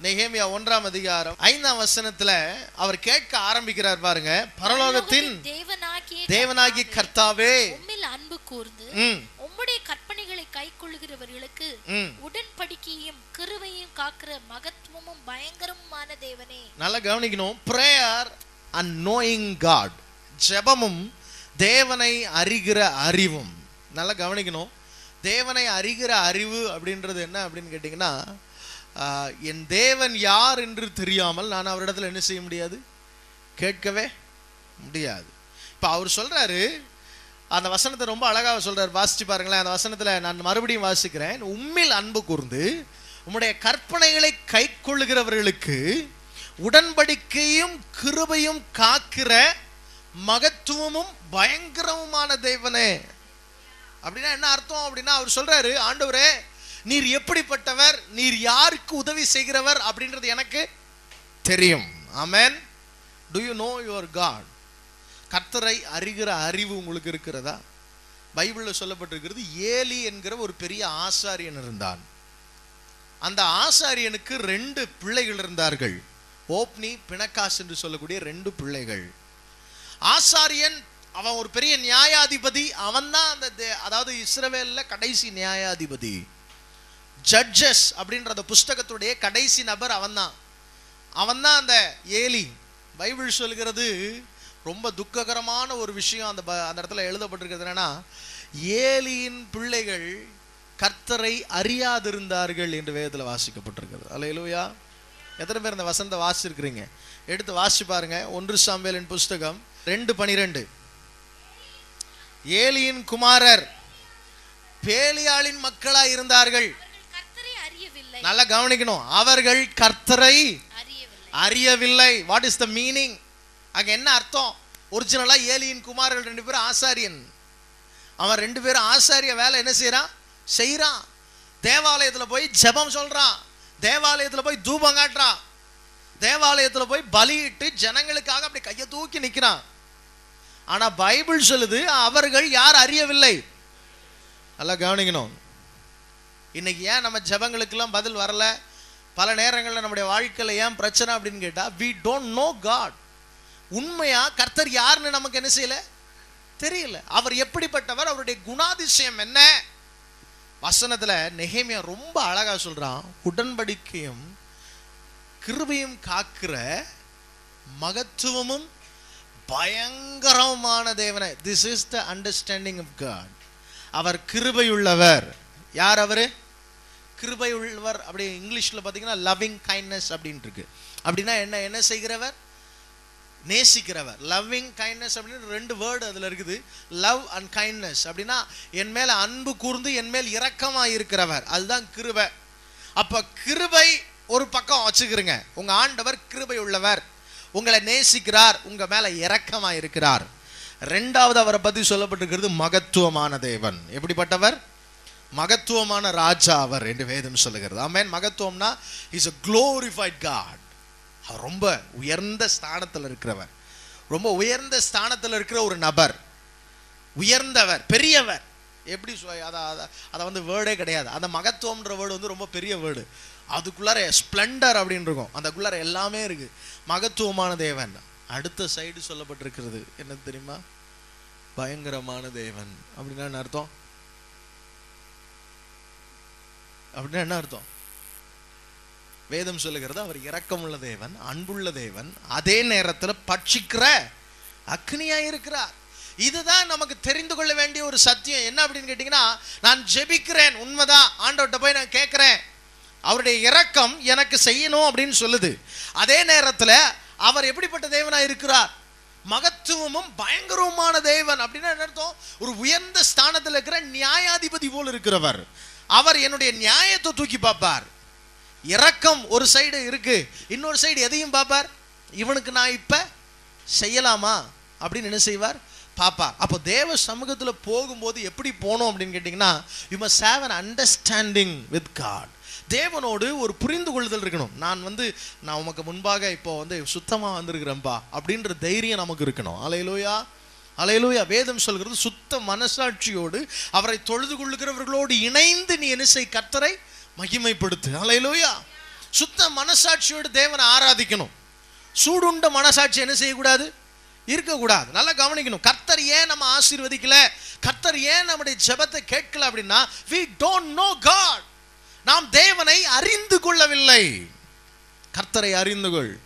நெகேமியா ஒன்றாம் அதிகாரம் ஐந்தாம் வசனத்துல அவர் கேட்க ஆரம்பிக்கிறார் பாருங்க. பரலோகத்தின் தேவனாகிய கர்த்தாவே அன்பு கூர்ந்து உம்முடைய கற்பனைகளை கைக்கொள்ளுகிறவர்களுக்கு ம். உடன்படிக்கையும் கிருபையும் காக்கிற மகத்துவமும் பயங்கரமுமான தேவனே. நல்லா கவனிக்கணும். ப்ரேயர் அண்ட் நோயிங் காட் ஜெபமும் தேவனை அறிகிற அறிவும். நல்லா கவனிக்கணும். தேவனை அறிகிற அறிவு அப்படின்றது என்ன அப்படின்னு கேட்டிங்கன்னா என் தேவன் யார் என்று தெரியாமல் நான் அவரிடத்துல என்ன செய்ய முடியாது? கேட்கவே முடியாது. இப்போ அவர் சொல்கிறாரு அந்த வசனத்தை ரொம்ப அழகாக சொல்கிறார் வாசிச்சு பாருங்களேன் அந்த வசனத்தில் நான் மறுபடியும் வாசிக்கிறேன். உம்மில் அன்பு கூர்ந்து உம்முடைய கற்பனைகளை கை கொள்ளுகிறவர்களுக்கு உடன்படிக்கையும் கிருபையும் காக்கிற மகத்துவமும் பயங்கரமுமான தேவனே. அப்படின்னா என்ன அர்த்தம் அப்படின்னா அவர் சொல்றாரு ஆண்டவரே நீர் எப்படிப்பட்டவர் நீர் யாருக்கு உதவி செய்கிறவர்? அப்படின்றது எனக்கு தெரியும். ஆமேன் do you know your God கர்த்தரை அறிகிற அறிவு உங்களுக்கு இருக்கிறதா? பைபிளில் சொல்லப்பட்டிருக்கிறது ஏலி என்கிற ஒரு பெரிய ஆசாரியன் இருந்தான். அந்த ஆசாரியனுக்கு ரெண்டு பிள்ளைகள் இருந்தார்கள். ஓப்னி பிணக்காஸ் என்று சொல்லக்கூடிய ரெண்டு பிள்ளைகள். ஆசாரியன் அவன் ஒரு பெரிய நியாயாதிபதி அவன்தான் அந்த அதாவது இஸ்ரவேல்ல கடைசி நியாயாதிபதி. ஜட்ஜஸ் அப்படின்ற அந்த புஸ்தகத்துடைய கடைசி நபர் அவன்தான். அவன்தான் அந்த ஏலி. பைபிள் சொல்கிறது ரொம்ப துக்ககரமான ஒரு விஷயம் அந்த ப- அந்த இடத்துல எழுதப்பட்டிருக்கிறது என்னன்னா ஏலியின் பிள்ளைகள் கர்த்தரை அறியாதிருந்தார்கள் என்று வேதத்தில் வாசிக்கப்பட்டிருக்கிறது. அல்லேலூயா எத்தனை பேர் இந்த வசனத்தை வாசிச்சிருக்கிறீங்க? எடுத்து வாசிச்சு பாருங்க. ஒன்று சாம்பேலின் புஸ்தகம் ரெண்டு பனிரெண்டு. ஏலியின் குமாரர் பேலியாளின் மக்களா இருந்தார்கள். அவர்கள் கர்த்தரை அறியவில்லை. நல்லா கவனிக்கணும். அவர்கள் கர்த்தரை அறியவில்லை. வாட் இஸ் த மீனிங் அங்க என்ன அர்த்தம்? ஒரிஜினலா ஏலியின் குமாரர்கள் ரெண்டு பேரும் ஆசாரியன். அவன் ரெண்டு பேரும் ஆசாரிய வேலை என்ன செய்றான் செய்றான் தேவாலயத்துல போய் ஜெபம் சொல்றான். தேவாலயத்துல போய் தூபம் காட்டுறான். தேவாலயத்துல போய் பலியிட்டு ஜனங்களுக்காக அப்படி கையை தூக்கி நிக்கிறான். ஆனா பைபிள் சொல்லுது அவர்கள் யார் அறியவில்லை. நல்லா கவனிக்கணும். இன்னைக்கு ஏன் நம்ம ஜெபங்களுக்கெல்லாம் பதில் வரல? பல நேரங்களில் நம்முடைய வாழ்க்கையில் ஏன் பிரச்சனை அப்படின்னு கேட்டா வி டோன்ட் நோ காட் உண்மையா கர்த்தர் யாருன்னு நமக்கு என்ன செய்யல? தெரியல. அவர் எப்படிப்பட்டவர்? அவருடைய குணாதிசயம் என்ன? வசனத்தில் நெகேமியா ரொம்ப அழகாக சொல்கிறான் உடன்படிக்கையும் கிருபையும் காக்கிற மகத்துவமும் பயங்கரமான தேவனை. This is the understanding of God அவர் கிருபையுள்ளவர். யார் அவர்? கிருபை உள்ளவர் அப்படி இங்கிலீஷில் பார்த்தீங்கன்னா லவ்விங் கைண்ட்னஸ் அப்படின்ட்டு இருக்கு. அப்படின்னா என்ன என்ன செய்கிறவர்? நேசிக்கிறவர். லவ்விங் கைண்ட்னஸ் அப்படின்னு ரெண்டு வேர்டு அதில் இருக்குது. லவ் அண்ட் கைண்ட்னஸ் அப்படின்னா என் மேலே அன்பு கூர்ந்து என் மேல் இரக்கமாக இருக்கிறவர். அதுதான் கிருபை. அப்போ கிருபை ஒரு பக்கம் வச்சுக்கிறங்க உங்கள் ஆண்டவர் கிருபை உள்ளவர். உங்களை நேசிக்கிறார் உங்கள் மேலே இரக்கமாக இருக்கிறார். ரெண்டாவது அவரை பற்றி சொல்லப்பட்டிருக்கிறது மகத்துவமான தேவன். எப்படிப்பட்டவர்? மகத்துவமான ராஜா அவர் என்று வேதம் சொல்லுகிறது. ஆமென் மகத்துவம்னா இஸ் அ க்ளோரிஃபைட் காட் அவர் ரொம்ப உயர்ந்த ஸ்தானத்தில் இருக்கிறவர். ரொம்ப உயர்ந்த ஸ்தானத்தில் இருக்கிற ஒரு நபர். உயர்ந்தவர் பெரியவர். எப்படி சொ- அதை வந்து வேர்டே கிடையாது. அந்த மகத்துவம்ன்ற வேர்டு வந்து ரொம்ப பெரிய வேர்டு அதுக்குள்ளார ஸ்ப்ளெண்டர் அப்படின்னு இருக்கும். அதுக்குள்ளார எல்லாமே இருக்கு. மகத்துவமான தேவன். அடுத்த சைடு சொல்லப்பட்டிருக்கிறது. என்ன தெரியுமா? பயங்கரமான தேவன். அப்படின்னா என்ன அர்த்தம்? அப்படின்னா என்ன அர்த்தம்? வேதம் சொல்லுகிறது அவர் இரக்கமுள்ள தேவன் அன்புள்ள தேவன் அதே நேரத்தில் பட்சிக்கிற அக்னியா இருக்கிறார். இதுதான் நமக்கு தெரிந்து கொள்ள வேண்டிய ஒரு சத்தியம். என்ன அப்படின்னு கேட்டீங்கன்னா நான் ஜெபிக்கிறேன் உண்மைதான் ஆண்டவர்கிட்ட போய் நான் கேட்கிறேன். அவருடைய இரக்கம் எனக்கு செய்யணும் அப்படின்னு சொல்லுது. அதே நேரத்தில் அவர் எப்படிப்பட்ட தேவனா இருக்கிறார்? மகத்துவமும் பயங்கரமான தேவன் அப்படின்னா என்ன அர்த்தம்? ஒரு உயர்ந்த ஸ்தானத்தில் இருக்கிற நியாயாதிபதி போல் இருக்கிறவர். அவர் என்னுடைய நியாயத்தை தூக்கி பார்ப்பார். இரக்கம் ஒரு சைடு இருக்கு. இன்னொரு சைடு எதையும் பார்ப்பார்? இவனுக்கு நான் இப்ப செய்யலாமா? அப்படின்னு என்ன செய்வார்? பாப்பார் அப்போ தேவ சமூகத்தில் போகும்போது எப்படி போகணும் அப்படின்னு கேட்டிங்கன்னா you must have an understanding with God தேவனோடு ஒரு புரிந்து கொள்ளுதல் இருக்கணும். நான் வந்து நான் உமக்கு முன்பாக இப்போ வந்து சுத்தமாக வந்திருக்கிறேன்பா அப்படின்ற தைரியம் நமக்கு இருக்கணும். அலையிலோயா அலையலோயா வேதம் சொல்கிறது சுத்த மனசாட்சியோடு அவரை தொழுது கொள்ளுகிறவர்களோடு இணைந்து நீ என்ன செய்? கத்தரை மகிமைப்படுத்து. அலையிலூயா சுத்த மனசாட்சியோடு தேவனை ஆராதிக்கணும். சூடுண்ட மனசாட்சி என்ன செய்யக்கூடாது? இருக்கக்கூடாது. நல்லா கவனிக்கணும். கர்த்தர் ஏன் நம்ம ஆசீர்வதிக்கல? கர்த்தர் ஏன் நம்முடைய ஜெபத்தை கேட்கல அப்படின்னா வி டோன்ட் நோ காட் நாம் தேவனை அறிந்து கொள்ளவில்லை. கர்த்தரை அறிந்து கொள்.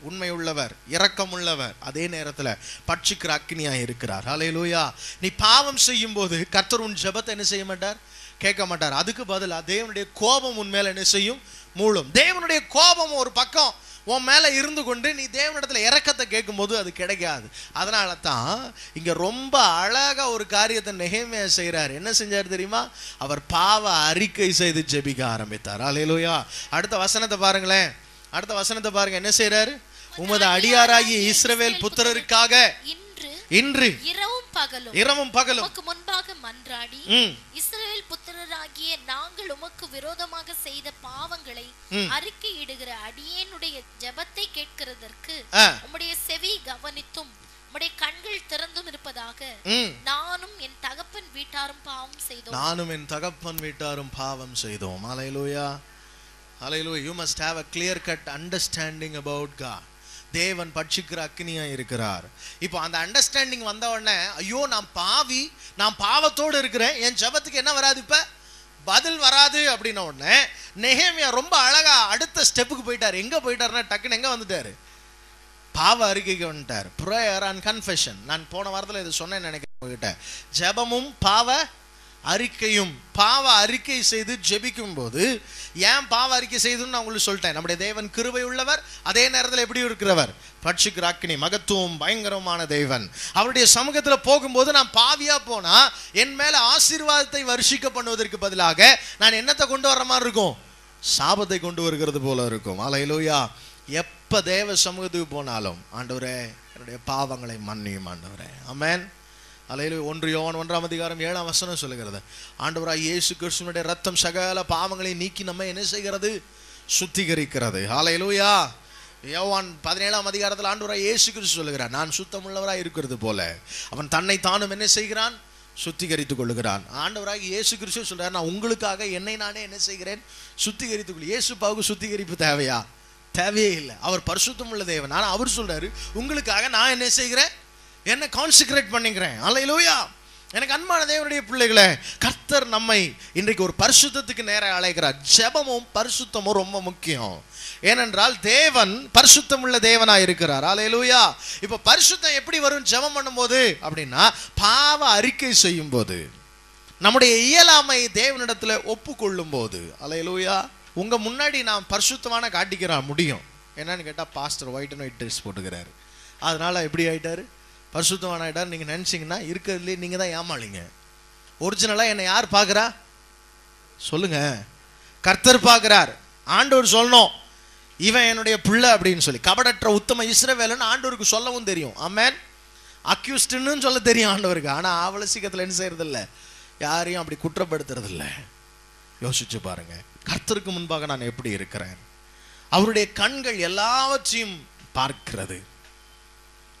உண்மை உள்ளவர் இரக்கம் உள்ளவர் அதே நேரத்துல பட்சிக்கிற அக்னியாக இருக்கிறார். ஹalleluya நீ பாவம் செய்யும் போது கர்த்தர் உன் ஜெபத்தை என்ன செய்ய மாட்டார்? கேட்க மாட்டார். அதுக்கு பதிலாக தேவனுடைய கோபம் உன் மேலே என்ன செய்யும்? மூழும். தேவனுடைய கோபம் ஒரு பக்கம் உன் மேலே இருந்து கொண்டு நீ தேவனிடத்தில் இறக்கத்தை கேட்கும்போது அது கிடைக்காது. அதனால தான் இங்கே ரொம்ப அழகாக ஒரு காரியத்தை நெகைமையாக செய்கிறார் என்ன செஞ்சார் தெரியுமா? அவர் பாவ அறிக்கை செய்து ஜெபிக்க ஆரம்பித்தார். அலையிலோயா அடுத்த வசனத்தை பாருங்களேன். அடுத்த வசனத்தை பாருங்க. என்ன செய்கிறாரு உமது அடியாராகி இஸ்ரவேல் புத்திரருக்காக இன்று இரவும் பகலும் இரவும் பகலும் உமக்கு முன்பாக மன்றாடி இஸ்ரவேல் புத்திரராகிய நாங்கள் உமக்கு விரோதமாக செய்த பாவங்களை. அறிக்கையிடுகிற அடியேனுடைய ஜெபத்தை கேட்கிறதற்கு உம்முடைய செவி கவனித்தும் உம்முடைய கண்கள் திறந்தும் இருப்பதாக நானும் என் தகப்பன் வீட்டாரும் பாவம் செய்தோம். நானும் என் தகப்பன் வீட்டாரும் பாவம் செய்தோம். அலையிலூயா அலையிலூயா you must have a clear cut understanding about God தேவன் பட்சிக்கிற அக்னியா இருக்கிறார். இப்போ அந்த அண்டர்ஸ்டாண்டிங் வந்த உடனே ஐயோ நான் பாவி நான் பாவத்தோடு இருக்கிறேன் என் ஜெபத்துக்கு என்ன வராது இப்போ? பதில் வராது அப்படின்ன உடனே நெஹேமியா ரொம்ப அழகா அடுத்த ஸ்டெப்புக்கு போயிட்டார். எங்க போயிட்டாருன்னா டக்குன்னு எங்க வந்துட்டாரு? பாவ அறிக்கைக்கு வந்துட்டார். ப்ரேயர் அண்ட் கன்ஃபெஷன் நான் போன வாரத்தில் இது சொன்னேன்னு நினைக்கிறேன் உங்ககிட்ட. ஜெபமும் பாவ அறிக்கையும் பாவ அறிக்கை செய்து ஜெபிக்கும் போது ஏன் பாவ அறிக்கை செய்துன்னு நான் உங்களுக்கு சொல்லிட்டேன். நம்முடைய தேவன் கிருபை உள்ளவர் அதே நேரத்தில் எப்படி இருக்கிறவர்? பட்சிக்கிற அக்னி மகத்துவம் பயங்கரமான தேவன். அவருடைய சமூகத்தில் போகும்போது நான் பாவியா போனா என் மேல ஆசீர்வாதத்தை வருஷிக்க பண்ணுவதற்கு பதிலாக நான் என்னத்தை கொண்டு வர மாதிரி இருக்கும்? சாபத்தை கொண்டு வருகிறது போல இருக்கும். அலையிலோயா. எப்ப தேவ சமூகத்துக்கு போனாலும் ஆண்டவரே என்னுடைய பாவங்களை மன்னியும் ஆண்டவரே. அமேன் அலையில ஒன்று யோவான் ஒன்றாம் அதிகாரம் ஏழாம் வசனம் சொல்லுகிறது. ஆண்டவராய் இயேசு கிருஷ்ணனுடைய ரத்தம் சகல பாவங்களை நீக்கி நம்ம என்ன செய்கிறது? சுத்திகரிக்கிறது. ஆலையிலூயா யோவான் பதினேழாம் அதிகாரத்தில் ஆண்டவராய் இயேசு கிறிஸ்து சொல்லுகிறார் நான் சுத்தமுள்ளவராக இருக்கிறது போல. அவன் தன்னை தானும் என்ன செய்கிறான்? சுத்திகரித்துக் கொள்ளுகிறான். ஆண்டவராக இயேசு கிறிஸ்து சொல்கிறார் நான் உங்களுக்காக என்னை நானே என்ன செய்கிறேன்? சுத்திகரித்துக் கொள் இயேசுப்பாவுக்கு சுத்திகரிப்பு தேவையா? தேவையே இல்லை. அவர் பரிசுத்தம் உள்ள தேவன். ஆனால் அவர் சொல்கிறாரு உங்களுக்காக நான் என்ன செய்கிறேன்? என்ன கான்சிக்ரேட் பண்ணிக்கிறேன். அலையிலூயா எனக்கு அன்பான தேவனுடைய பிள்ளைகளை கர்த்தர் நம்மை இன்றைக்கு ஒரு பரிசுத்தத்துக்கு நேர அழைக்கிறார். ஜெபமும் பரிசுத்தமும் ரொம்ப முக்கியம். ஏனென்றால் தேவன் பரிசுத்தம் உள்ள தேவனாக இருக்கிறார். அல்லையிலூயா இப்போ பரிசுத்தம் எப்படி வரும் ஜெபம் பண்ணும்போது? அப்படின்னா பாவ அறிக்கை செய்யும் போது நம்முடைய இயலாமை தேவனிடத்துல ஒப்புக்கொள்ளும் போது அலையலூயா உங்க முன்னாடி நான் பரிசுத்தமான காட்டிக்கிறா முடியும். என்னன்னு கேட்டா pastor white and white dress போட்டுக்கிறாரு. அதனால எப்படி ஆயிட்டாரு? பரிசுத்தமான இடம் நீங்கள் நினச்சிங்கன்னா இருக்கிறதுலே நீங்கள் தான் ஏமாளிங்க. ஒரிஜினலாக என்னை யார் பார்க்குறா? சொல்லுங்க. கர்த்தர் பார்க்குறார். ஆண்டவர் சொல்லணும். இவன் என்னுடைய பிள்ளை அப்படின்னு சொல்லி. கபடற்ற உத்தம இஸ்ரவேலன்னு ஆண்டவருக்கு சொல்லவும் தெரியும். ஆமேன் அக்யூஸ்டுன்னு சொல்ல தெரியும் ஆண்டவருக்கு. ஆனால் ஆவல சீக்கிரத்தில் என்ன செய்யறதில்ல? யாரையும் அப்படி குற்றப்படுத்துறதில்ல. யோசிச்சு பாருங்க. கர்த்தருக்கு முன்பாக நான் எப்படி இருக்கிறேன்? அவருடைய கண்கள் எல்லாவற்றையும் பார்க்கிறது.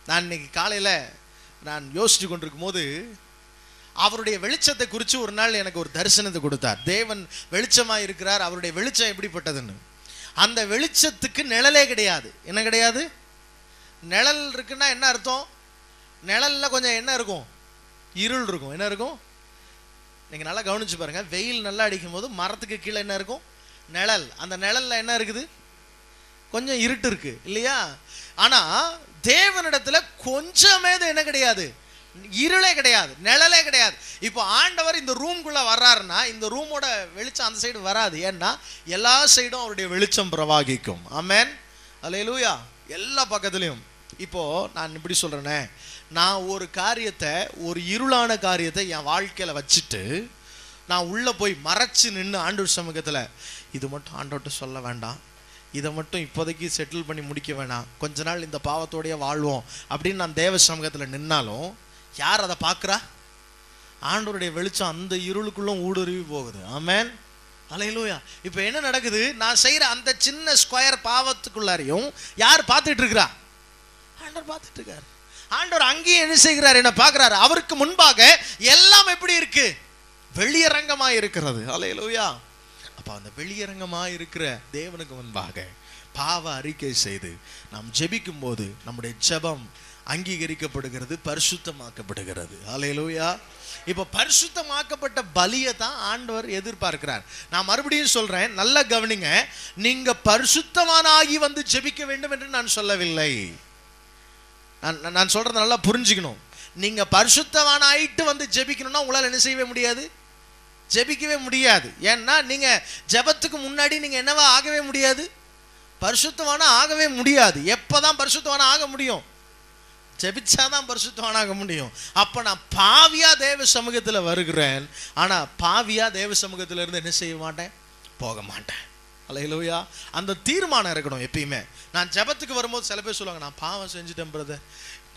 நான் இன்னைக்கு காலையில் நான் யோசிச்சு கொண்டிருக்கும் போது அவருடைய வெளிச்சத்தை குறித்து ஒரு நாள் எனக்கு ஒரு தரிசனத்தை கொடுத்தார். தேவன் வெளிச்சமாக இருக்கிறார் அவருடைய வெளிச்சம் எப்படிப்பட்டதுன்னு. அந்த வெளிச்சத்துக்கு நிழலே கிடையாது. என்ன கிடையாது? நிழல் இருக்குன்னா என்ன அர்த்தம்? நிழலில் கொஞ்சம் என்ன இருக்கும்? இருள் இருக்கும். என்ன இருக்கும்? நீங்கள் நல்லா கவனிச்சு பாருங்கள் வெயில் நல்லா அடிக்கும் போது மரத்துக்கு கீழே என்ன இருக்கும்? நிழல். அந்த நிழலில் என்ன இருக்குது? கொஞ்சம் இருட்டு இருக்குது இல்லையா? ஆனால் தேவனிடத்துல கொஞ்சமே என்ன கிடையாது? இருளே கிடையாது நிழலே கிடையாது. இப்போ ஆண்டவர் இந்த ரூம்குள்ள வர்றாருன்னா இந்த ரூமோட வெளிச்சம் அந்த சைடு வராது. ஏன்னா எல்லா சைடும் அவருடைய வெளிச்சம் பிரவாகிக்கும். ஆமென் அல்லேலூயா எல்லா பக்கத்துலையும். இப்போ நான் இப்படி சொல்றேனே. நான் ஒரு காரியத்தை ஒரு இருளான காரியத்தை என் வாழ்க்கையில வச்சுட்டு நான் உள்ள போய் மறைச்சு நின்று ஆண்டவர் சமூகத்தில் இது மட்டும் ஆண்டவர்கிட்ட சொல்ல வேண்டாம். இதை மட்டும் இப்போதைக்கு செட்டில் பண்ணி முடிக்க வேணாம். கொஞ்ச நாள் இந்த பாவத்தோடையே வாழ்வோம் அப்படின்னு நான் தேவ சமூகத்தில் நின்னாலும் யார் அதை பார்க்குறா? ஆண்டோருடைய வெளிச்சம் அந்த இருளுக்குள்ளும் ஊடுருவி போகுது. ஆமேன். அலையிலூயா இப்போ என்ன நடக்குது? நான் செய்கிற அந்த சின்ன ஸ்கொயர் பாவத்துக்குள்ளாரையும் யார் பார்த்துட்டு இருக்கிறா? ஆண்டவர் பார்த்துட்டு இருக்காரு. ஆண்டவர் அங்கேயே என்ன செய்கிறார்? என்ன பார்க்குறாரு. அவருக்கு முன்பாக எல்லாம் எப்படி இருக்கு? வெளியரங்கமாக இருக்கிறது. அலையிலூயா அப்பா அந்த வெளியரங்கமா இருக்கிற தேவனுக்கு முன்பாக பாவ அறிக்கை செய்து நாம் ஜெபிக்கும் போது நம்முடைய ஜெபம் அங்கீகரிக்கப்படுகிறது பரிசுத்தமாக்கப்படுகிறது. அலையலூயா இப்போ பரிசுத்தமாக்கப்பட்ட பலியை தான் ஆண்டவர் எதிர்பார்க்கிறார். நான் மறுபடியும் சொல்றேன் நல்லா கவனிங்க நீங்க பரிசுத்தமானாகி வந்து ஜெபிக்க வேண்டும் என்று நான் சொல்லவில்லை. நான் நான்- சொல்கிறத சொல்றதை நல்லா புரிஞ்சுக்கணும். நீங்க பரிசுத்தவானாயிட்டு வந்து ஜெபிக்கணும்னா உங்களால் என்ன செய்யவே முடியாது? ஜெபிக்கவே முடியாது. ஏன்னா நீங்க ஜெபத்துக்கு முன்னாடி நீங்க என்னவா ஆகவே முடியாது? பரிசுத்தவானா ஆகவே முடியாது. எப்பதான் பரிசுத்தவானா ஆக முடியும்? ஜெபிச்சாதான் பரிசுத்தவானாக முடியும். அப்ப நான் பாவியா தேவ சமூகத்தில் வருகிறேன். ஆனா பாவியா தேவ சமூகத்தில் இருந்து என்ன செய்ய மாட்டேன்? போக மாட்டேன். அலையிலோயா. அந்த தீர்மானம் இருக்கணும் எப்பயுமே. நான் ஜெபத்துக்கு வரும்போது சில பேர் சொல்லுவாங்க நான் பாவம் செஞ்சுட்டேன் பிரதர்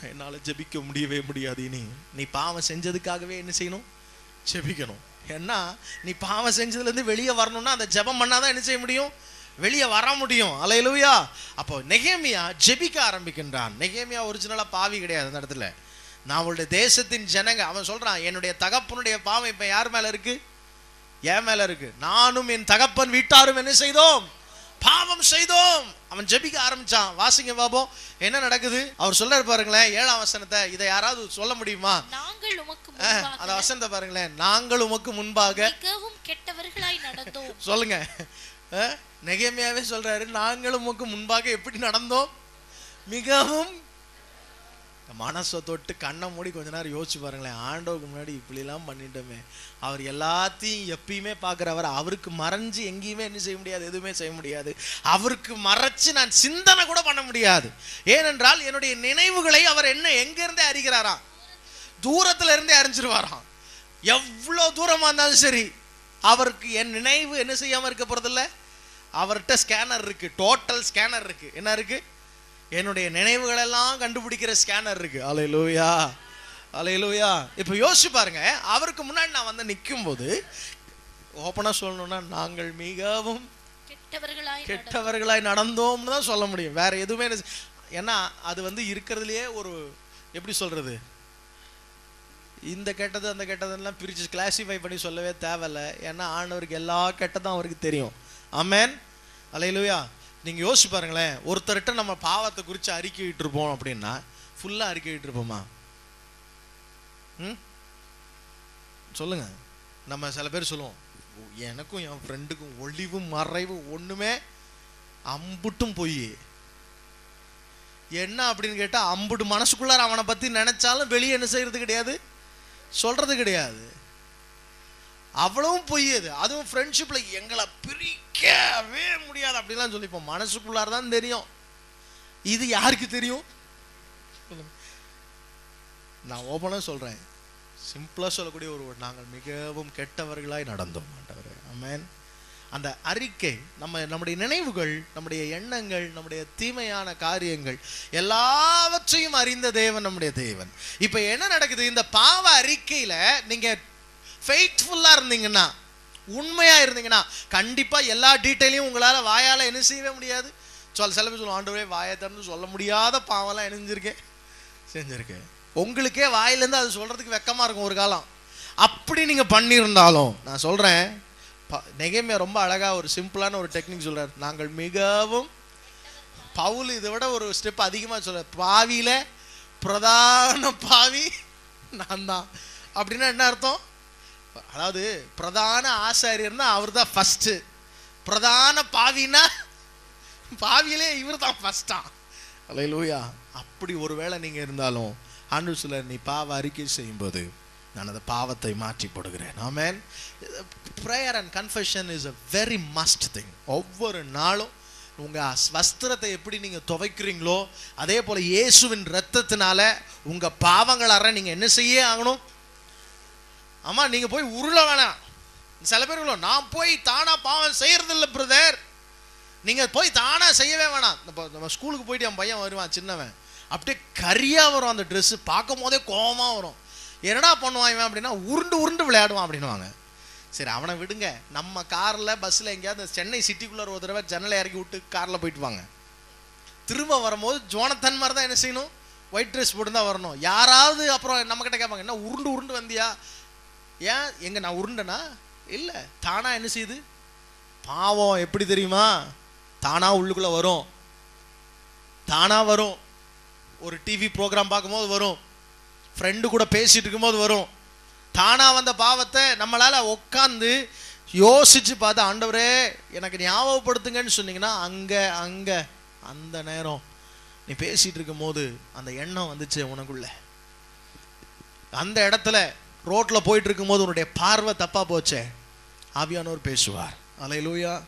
என்னால் ஜெபிக்க முடியவே முடியாது இனி. நீ பாவம் செஞ்சதுக்காகவே என்ன செய்யணும்? ஜெபிக்கணும். ஏன்னா நீ பாவம் செஞ்சதுலேருந்து வெளியே வரணும்னா அந்த ஜெபம் பண்ணாதான் என்ன செய்ய முடியும்? வெளியே வர முடியும். அலையலுவியா அப்போ நெகேமியா ஜெபிக்க ஆரம்பிக்கின்றான். நெகேமியா ஒரிஜினலாக பாவி கிடையாது அந்த இடத்துல. நான் அவளுடைய தேசத்தின் ஜனங்க. அவன் சொல்றான் என்னுடைய தகப்பனுடைய பாவம் இப்போ யார் மேலே இருக்கு? என் மேலே இருக்கு. நானும் என் தகப்பன் வீட்டாரும் என்ன செய்தோம்? பாவம் செய்தோம். அவன் ஜெபிக்க ஆரம்பிச்சான். வாசிங்க பாபோம் என்ன நடக்குது? அவர் சொல்றாரு பாருங்களேன் ஏழாம் வசனத்தை இதை யாராவது சொல்ல முடியுமா? நாங்கள் உமக்கு அந்த வசனத்தை பாருங்களேன். நாங்கள் உமக்கு முன்பாக மிகவும் கெட்டவர்களாய் நடந்தோம். சொல்லுங்க. நெகேமியாவே சொல்றாரு நாங்களும் உமக்கு முன்பாக எப்படி நடந்தோம்? மிகவும் மனசை தொட்டு கண்ணை மூடி கொஞ்ச நேரம் யோசிச்சு பாருங்களேன். ஆண்டவுக்கு முன்னாடி இப்படிலாம் பண்ணிட்டோமே. அவர் எல்லாத்தையும் எப்பயுமே பார்க்குறவர் அவருக்கு மறைஞ்சு எங்கேயுமே என்ன செய்ய முடியாது எதுவுமே செய்ய முடியாது. அவருக்கு மறைச்சு நான் சிந்தனை கூட பண்ண முடியாது. ஏனென்றால் என்னுடைய நினைவுகளை அவர் என்ன எங்கேருந்தே அறிகிறாராம். தூரத்துல இருந்தே அறிஞ்சிருவாராம். எவ்வளோ தூரமாக இருந்தாலும் சரி அவருக்கு என் நினைவு என்ன செய்யாமல் இருக்க போகிறதில்ல அவர்கிட்ட ஸ்கேனர் இருக்குது டோட்டல் ஸ்கேனர் இருக்குது என்ன இருக்குது என்னுடைய நினைவுகளெல்லாம் கண்டுபிடிக்கிற ஸ்கேனர் இருக்கு. அலையிலூயா அலையிலூயா இப்போ யோசிச்சு பாருங்க. அவருக்கு முன்னாடி நான் வந்து நிற்கும் போது ஓப்பனாக சொல்லணும்னா நாங்கள் மிகவும் கெட்டவர்களாய் நட- கெட்டவர்களாய் நடந்தோம்னு தான் சொல்ல முடியும். வேற எதுவுமே ஏன்னா அது வந்து இருக்கிறதுலயே ஒரு எப்படி சொல்றது? இந்த கெட்டது அந்த கெட்டதெல்லாம் பிரிச்சு கிளாசிஃபை பண்ணி சொல்லவே தேவையில்ல. ஏன்னா ஆண்டவருக்கு எல்லா கெட்டதும் அவருக்கு தெரியும். ஆமென் அலையிலுயா நீங்கள் யோசிச்சு பாருங்களேன் ஒருத்தர்கிட்ட நம்ம பாவத்தை குறித்து அறிக்கையிட்டு இருப்போம் அப்படின்னா ஃபுல்லாக அறிக்கையிட்டு இருப்போமா? ம்? சொல்லுங்க. நம்ம சில பேர் சொல்லுவோம் எனக்கும் என் ஃப்ரெண்டுக்கும் ஒளிவும் மறைவும் ஒன்றுமே அம்புட்டும் பொய். என்ன அப்படின்னு கேட்டால் அம்புட்டு மனசுக்குள்ளார அவனை பற்றி நினச்சாலும் வெளியே என்ன செய்யறது கிடையாது? சொல்கிறது கிடையாது. அவ்வளவும் பொய் அது. அதுவும் ஃப்ரெண்ட்ஷிப்பில் எங்களை பிரிக்கவே முடியாது அப்படிலாம் சொல்லிப்போம் மனசுக்குள்ளார தான் தெரியும். இது யாருக்கு தெரியும்? நான் ஓப்பனாக சொல்கிறேன் சிம்பிளாக சொல்லக்கூடிய ஒரு நாங்கள் மிகவும் கெட்டவர்களாய் நடந்தோம் மாட்டவர் அமேன் அந்த அறிக்கை நம்ம நம்முடைய நினைவுகள் நம்முடைய எண்ணங்கள் நம்முடைய தீமையான காரியங்கள் எல்லாவற்றையும் அறிந்த தேவன் நம்முடைய தேவன். இப்போ என்ன நடக்குது? இந்த பாவ அறிக்கையில் நீங்கள் ஃபெய்த்ஃபுல்லாக இருந்தீங்கன்னா உண்மையாக இருந்தீங்கன்னா கண்டிப்பாக எல்லா டீட்டெயிலையும் உங்களால் வாயால் என்ன செய்யவே முடியாது. சொல் சில பேர் சொல்லுவோம் ஆண்டவரே வாயை திறந்து சொல்ல முடியாத பாவெல்லாம் இணைஞ்சிருக்கேன். செஞ்சுருக்கேன். உங்களுக்கே வாயிலேருந்து அது சொல்கிறதுக்கு வெக்கமாக இருக்கும் ஒரு காலம். அப்படி நீங்கள் பண்ணியிருந்தாலும் நான் சொல்கிறேன் ப- நெகேமியா ரொம்ப அழகாக ஒரு சிம்பிளான ஒரு டெக்னிக் சொல்கிறார் நாங்கள் மிகவும் பவுல் இதை விட ஒரு ஸ்டெப் அதிகமாக சொல்ல பாவியில் பிரதான பாவி நான் தான். அப்படின்னா என்ன அர்த்தம்? அதாவது பிரதான ஆசாரியர்னா அவர் தான் ஃபர்ஸ்ட் பிரதான பாவினா பாவியிலே இவர் தான் ஃபர்ஸ்டா அலையிலூயா. அப்படி ஒருவேளை நீங்க இருந்தாலும் ஆண்டு சிலர் நீ பாவ அறிக்கை செய்யும்போது நான் அந்த பாவத்தை மாற்றி போடுகிறேன் ஆமென் prayer and confession is a very must thing ஒவ்வொரு நாளும் உங்க அஸ்- வஸ்திரத்தை எப்படி நீங்க துவைக்கிறீங்களோ அதே போல இயேசுவின் ரத்தத்தினால உங்க பாவங்களற நீங்க என்ன செய்ய ஆகணும்? அம்மா நீங்க போய் உருள வேணாம். சில பேர் நான் போய் தானா பாவம் செய்யறது பிரதர் நீங்க போய் தானா செய்யவே வேணாம். இப்போ நம்ம ஸ்கூலுக்கு போயிட்டு என் பையன் வருவான் சின்னவன். அப்படியே கரியா வரும் அந்த ட்ரெஸ்ஸு பார்க்கும் போதே கோவமா வரும். என்னடா பண்ணுவான் இவன் அப்படின்னா உருண்டு உருண்டு விளையாடுவான் அப்படின்னுவாங்க. சரி அவனை விடுங்க. நம்ம காரில் பஸ்ஸில் எங்கேயாவது சென்னை சிட்டிக்குள்ளே ஒரு தடவை ஜன்னலை இறக்கி விட்டு காரில் போயிட்டு வாங்க. திரும்ப வரும்போது ஜோனத்தன் மாதிரி தான் என்ன செய்யணும்? ஒயிட் ட்ரெஸ் போட்டு தான் வரணும். யாராவது அப்புறம் நம்மக்கிட்ட கேட்பாங்க என்ன உருண்டு உருண்டு வந்தியா? ஏன்? எங்க நான் உருண்டனா? இல்லை. தானா என்ன செய்யுது? பாவம். எப்படி தெரியுமா? தானா உள்ளுக்குள்ள வரும். தானா வரும். ஒரு டிவி ப்ரோக்ராம் பார்க்கும்போது வரும். ஃப்ரெண்டு கூட பேசிட்டு இருக்கும்போது வரும். தானா வந்த பாவத்தை நம்மளால உட்காந்து யோசிச்சு பார்த்து ஆண்டவரே எனக்கு ஞாபகப்படுத்துங்கன்னு சொன்னீங்கன்னா அங்கே அங்கே அந்த நேரம் நீ பேசிகிட்டு இருக்கும் போது அந்த எண்ணம் வந்துச்சு உனக்குள்ள. அந்த இடத்துல ரோட்டில் போயிட்டு இருக்கும்போது உன்னுடைய பார்வை தப்பாக போச்சே. ஆவியானவர் பேசுவார். அலையிலூயா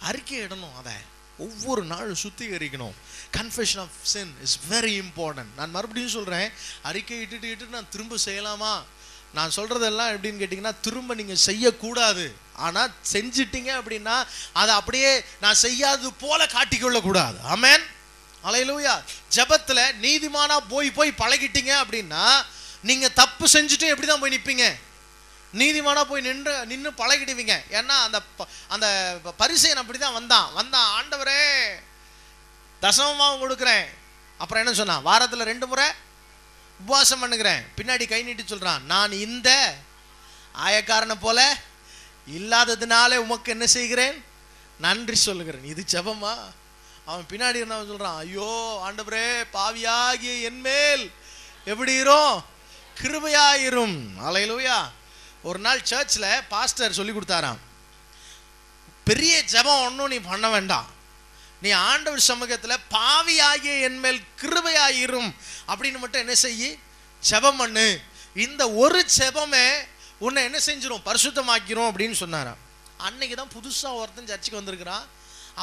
அறிக்கை இடணும் அதை. ஒவ்வொரு நாளும் சுத்திகரிக்கணும். Confession of sin is very important நான் மறுபடியும் சொல்கிறேன் அறிக்கை இட்டுட்டு இட்டு நான் திரும்ப செய்யலாமா? நான் சொல்கிறதெல்லாம் எப்படின்னு கேட்டிங்கன்னா திரும்ப நீங்கள் செய்யக்கூடாது. ஆனால் செஞ்சிட்டீங்க அப்படின்னா அதை அப்படியே நான் செய்யாதது போல காட்டிக்கொள்ளக்கூடாது. கூடாது ஆமென் அலையிலூயா ஜெபத்துல நீதிமானாக போய் போய் பழகிட்டீங்க அப்படின்னா நீங்க தப்பு செஞ்சுட்டு எப்படி தான் போய் நிற்பீங்க நீதிமானா போய் நின்று நின்று பழகிடுவீங்க. ஏன்னா அந்த ப- அந்த பரிசையன் அப்படி தான் வந்தான். வந்தான் ஆண்டவரே தசமமாவும் கொடுக்குறேன். அப்புறம் என்ன சொன்னான்? வாரத்தில் ரெண்டு முறை உபவாசம் பண்ணுகிறேன். பின்னாடி கை நீட்டி சொல்கிறான் நான் இந்த ஆயக்காரனை போல இல்லாததுனாலே உமக்கு என்ன செய்கிறேன்? நன்றி சொல்லுகிறேன். இது ஜபமா? அவன் பின்னாடி இருந்தவன் சொல்கிறான் ஐயோ ஆண்டவரே பாவியாகிய என்மேல் எப்படி இரும் கிருபையாயிரும். அலையிலூயா ஒரு நாள் சர்ச்சில் பாஸ்டர் சொல்லி கொடுத்தாராம். பெரிய ஜெபம் ஒன்றும் நீ பண்ண வேண்டாம். நீ ஆண்டவர் சமூகத்தில் பாவியாகிய என் மேல் கிருபையாயிரும். அப்படின்னு மட்டும் என்ன செய்யி? ஜபம் பண்ணு. இந்த ஒரு ஜபமே உன்னை என்ன செஞ்சிடும் பரிசுத்தமாக்கிரும் அப்படின்னு சொன்னாராம். அன்னைக்கு தான் புதுசாக ஒருத்தன் சர்ச்சுக்கு வந்திருக்கிறான்.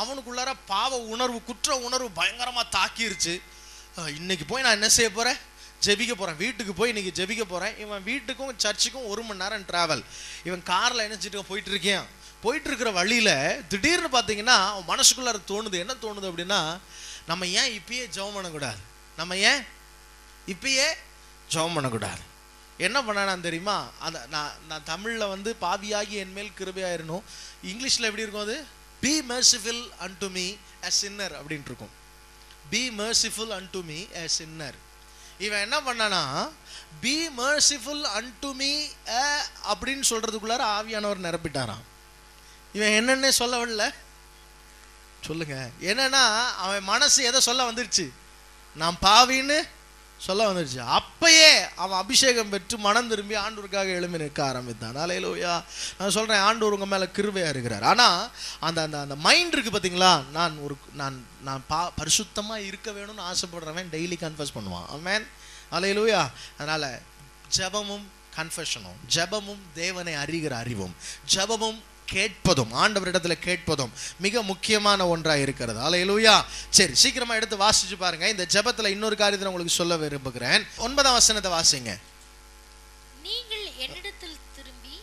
அவனுக்குள்ளார பாவ உணர்வு குற்ற உணர்வு பயங்கரமாக தாக்கிருச்சு. இன்னைக்கு போய் நான் என்ன செய்ய போகிறேன் ஜெபிக்க போகிறேன் வீட்டுக்கு போய் இன்னைக்கு ஜெபிக்க போகிறேன் இவன் வீட்டுக்கும் சர்ச்சுக்கும் ஒரு மணி நேரம் ட்ராவல் இவன் காரில் என்ன போயிட்டு இருக்கேன்? போயிட்டு இருக்கிற வழியில் திடீர்னு பார்த்தீங்கன்னா அவன் மனசுக்குள்ளார தோணுது. என்ன தோணுது அப்படின்னா நம்ம ஏன் இப்பயே ஜெபம் பண்ணக்கூடாது? நம்ம ஏன் இப்பயே ஜெபம் பண்ணக்கூடாது? என்ன பண்ணானான்னு தெரியுமா? அந்த நான் நான் தமிழில் வந்து பாவியாகி என் மேல் கிருபையாயிரணும் இங்கிலீஷில் எப்படி இருக்கும் அது? Be merciful unto me a sinner அப்படின்ட்டு இருக்கும். Be merciful unto me a sinner இவன் என்ன பண்ணானா be merciful me a அப்படின்னு சொல்கிறதுக்குள்ளார ஆவியானவர் நிரப்பிட்டாராம். இவன் என்னென்ன சொல்ல விடல. சொல்லுங்க. என்னன்னா அவன் மனசு எதை சொல்ல வந்துருச்சு? நான் பாவின்னு சொல்ல வந்துருச்சு. அப்பயே அவன் அபிஷேகம் பெற்று மனம் திரும்பி ஆண்டூருக்காக எழும்பி நிற்க ஆரம்பித்தான். அலையிலோயா நான் சொல்றேன் ஆண்டூர் உங்க மேல கிருவையாக இருக்கிறார். ஆனா அந்த அந்த அந்த மைண்ட் இருக்கு பாத்தீங்களா? நான் ஒரு நான் நான் பா பரிசுத்தமா இருக்க வேணும்னு ஆசைப்படுறவன் டெய்லி கன்ஃபர்ஸ் பண்ணுவான். அவன் அலையிலோயா அதனால ஜெபமும் கன்ஃபெஷனும் ஜெபமும் தேவனை அறிகிற அறிவும் ஜெபமும் கேட்பதும் ஆண்டவரிடத்துல கேட்பதும் மிக முக்கியமான ஒன்றா இருக்கிறது. அலையலூயா சரி சீக்கிரமா எடுத்து வாசிச்சு பாருங்க. இந்த ஜெபத்துல இன்னொரு காரியத்தை உங்களுக்கு சொல்ல விரும்புகிறேன். ஒன்பதாம் வசனத்தை வாசிங்க. நீங்கள் என்னிடத்தில் திரும்பி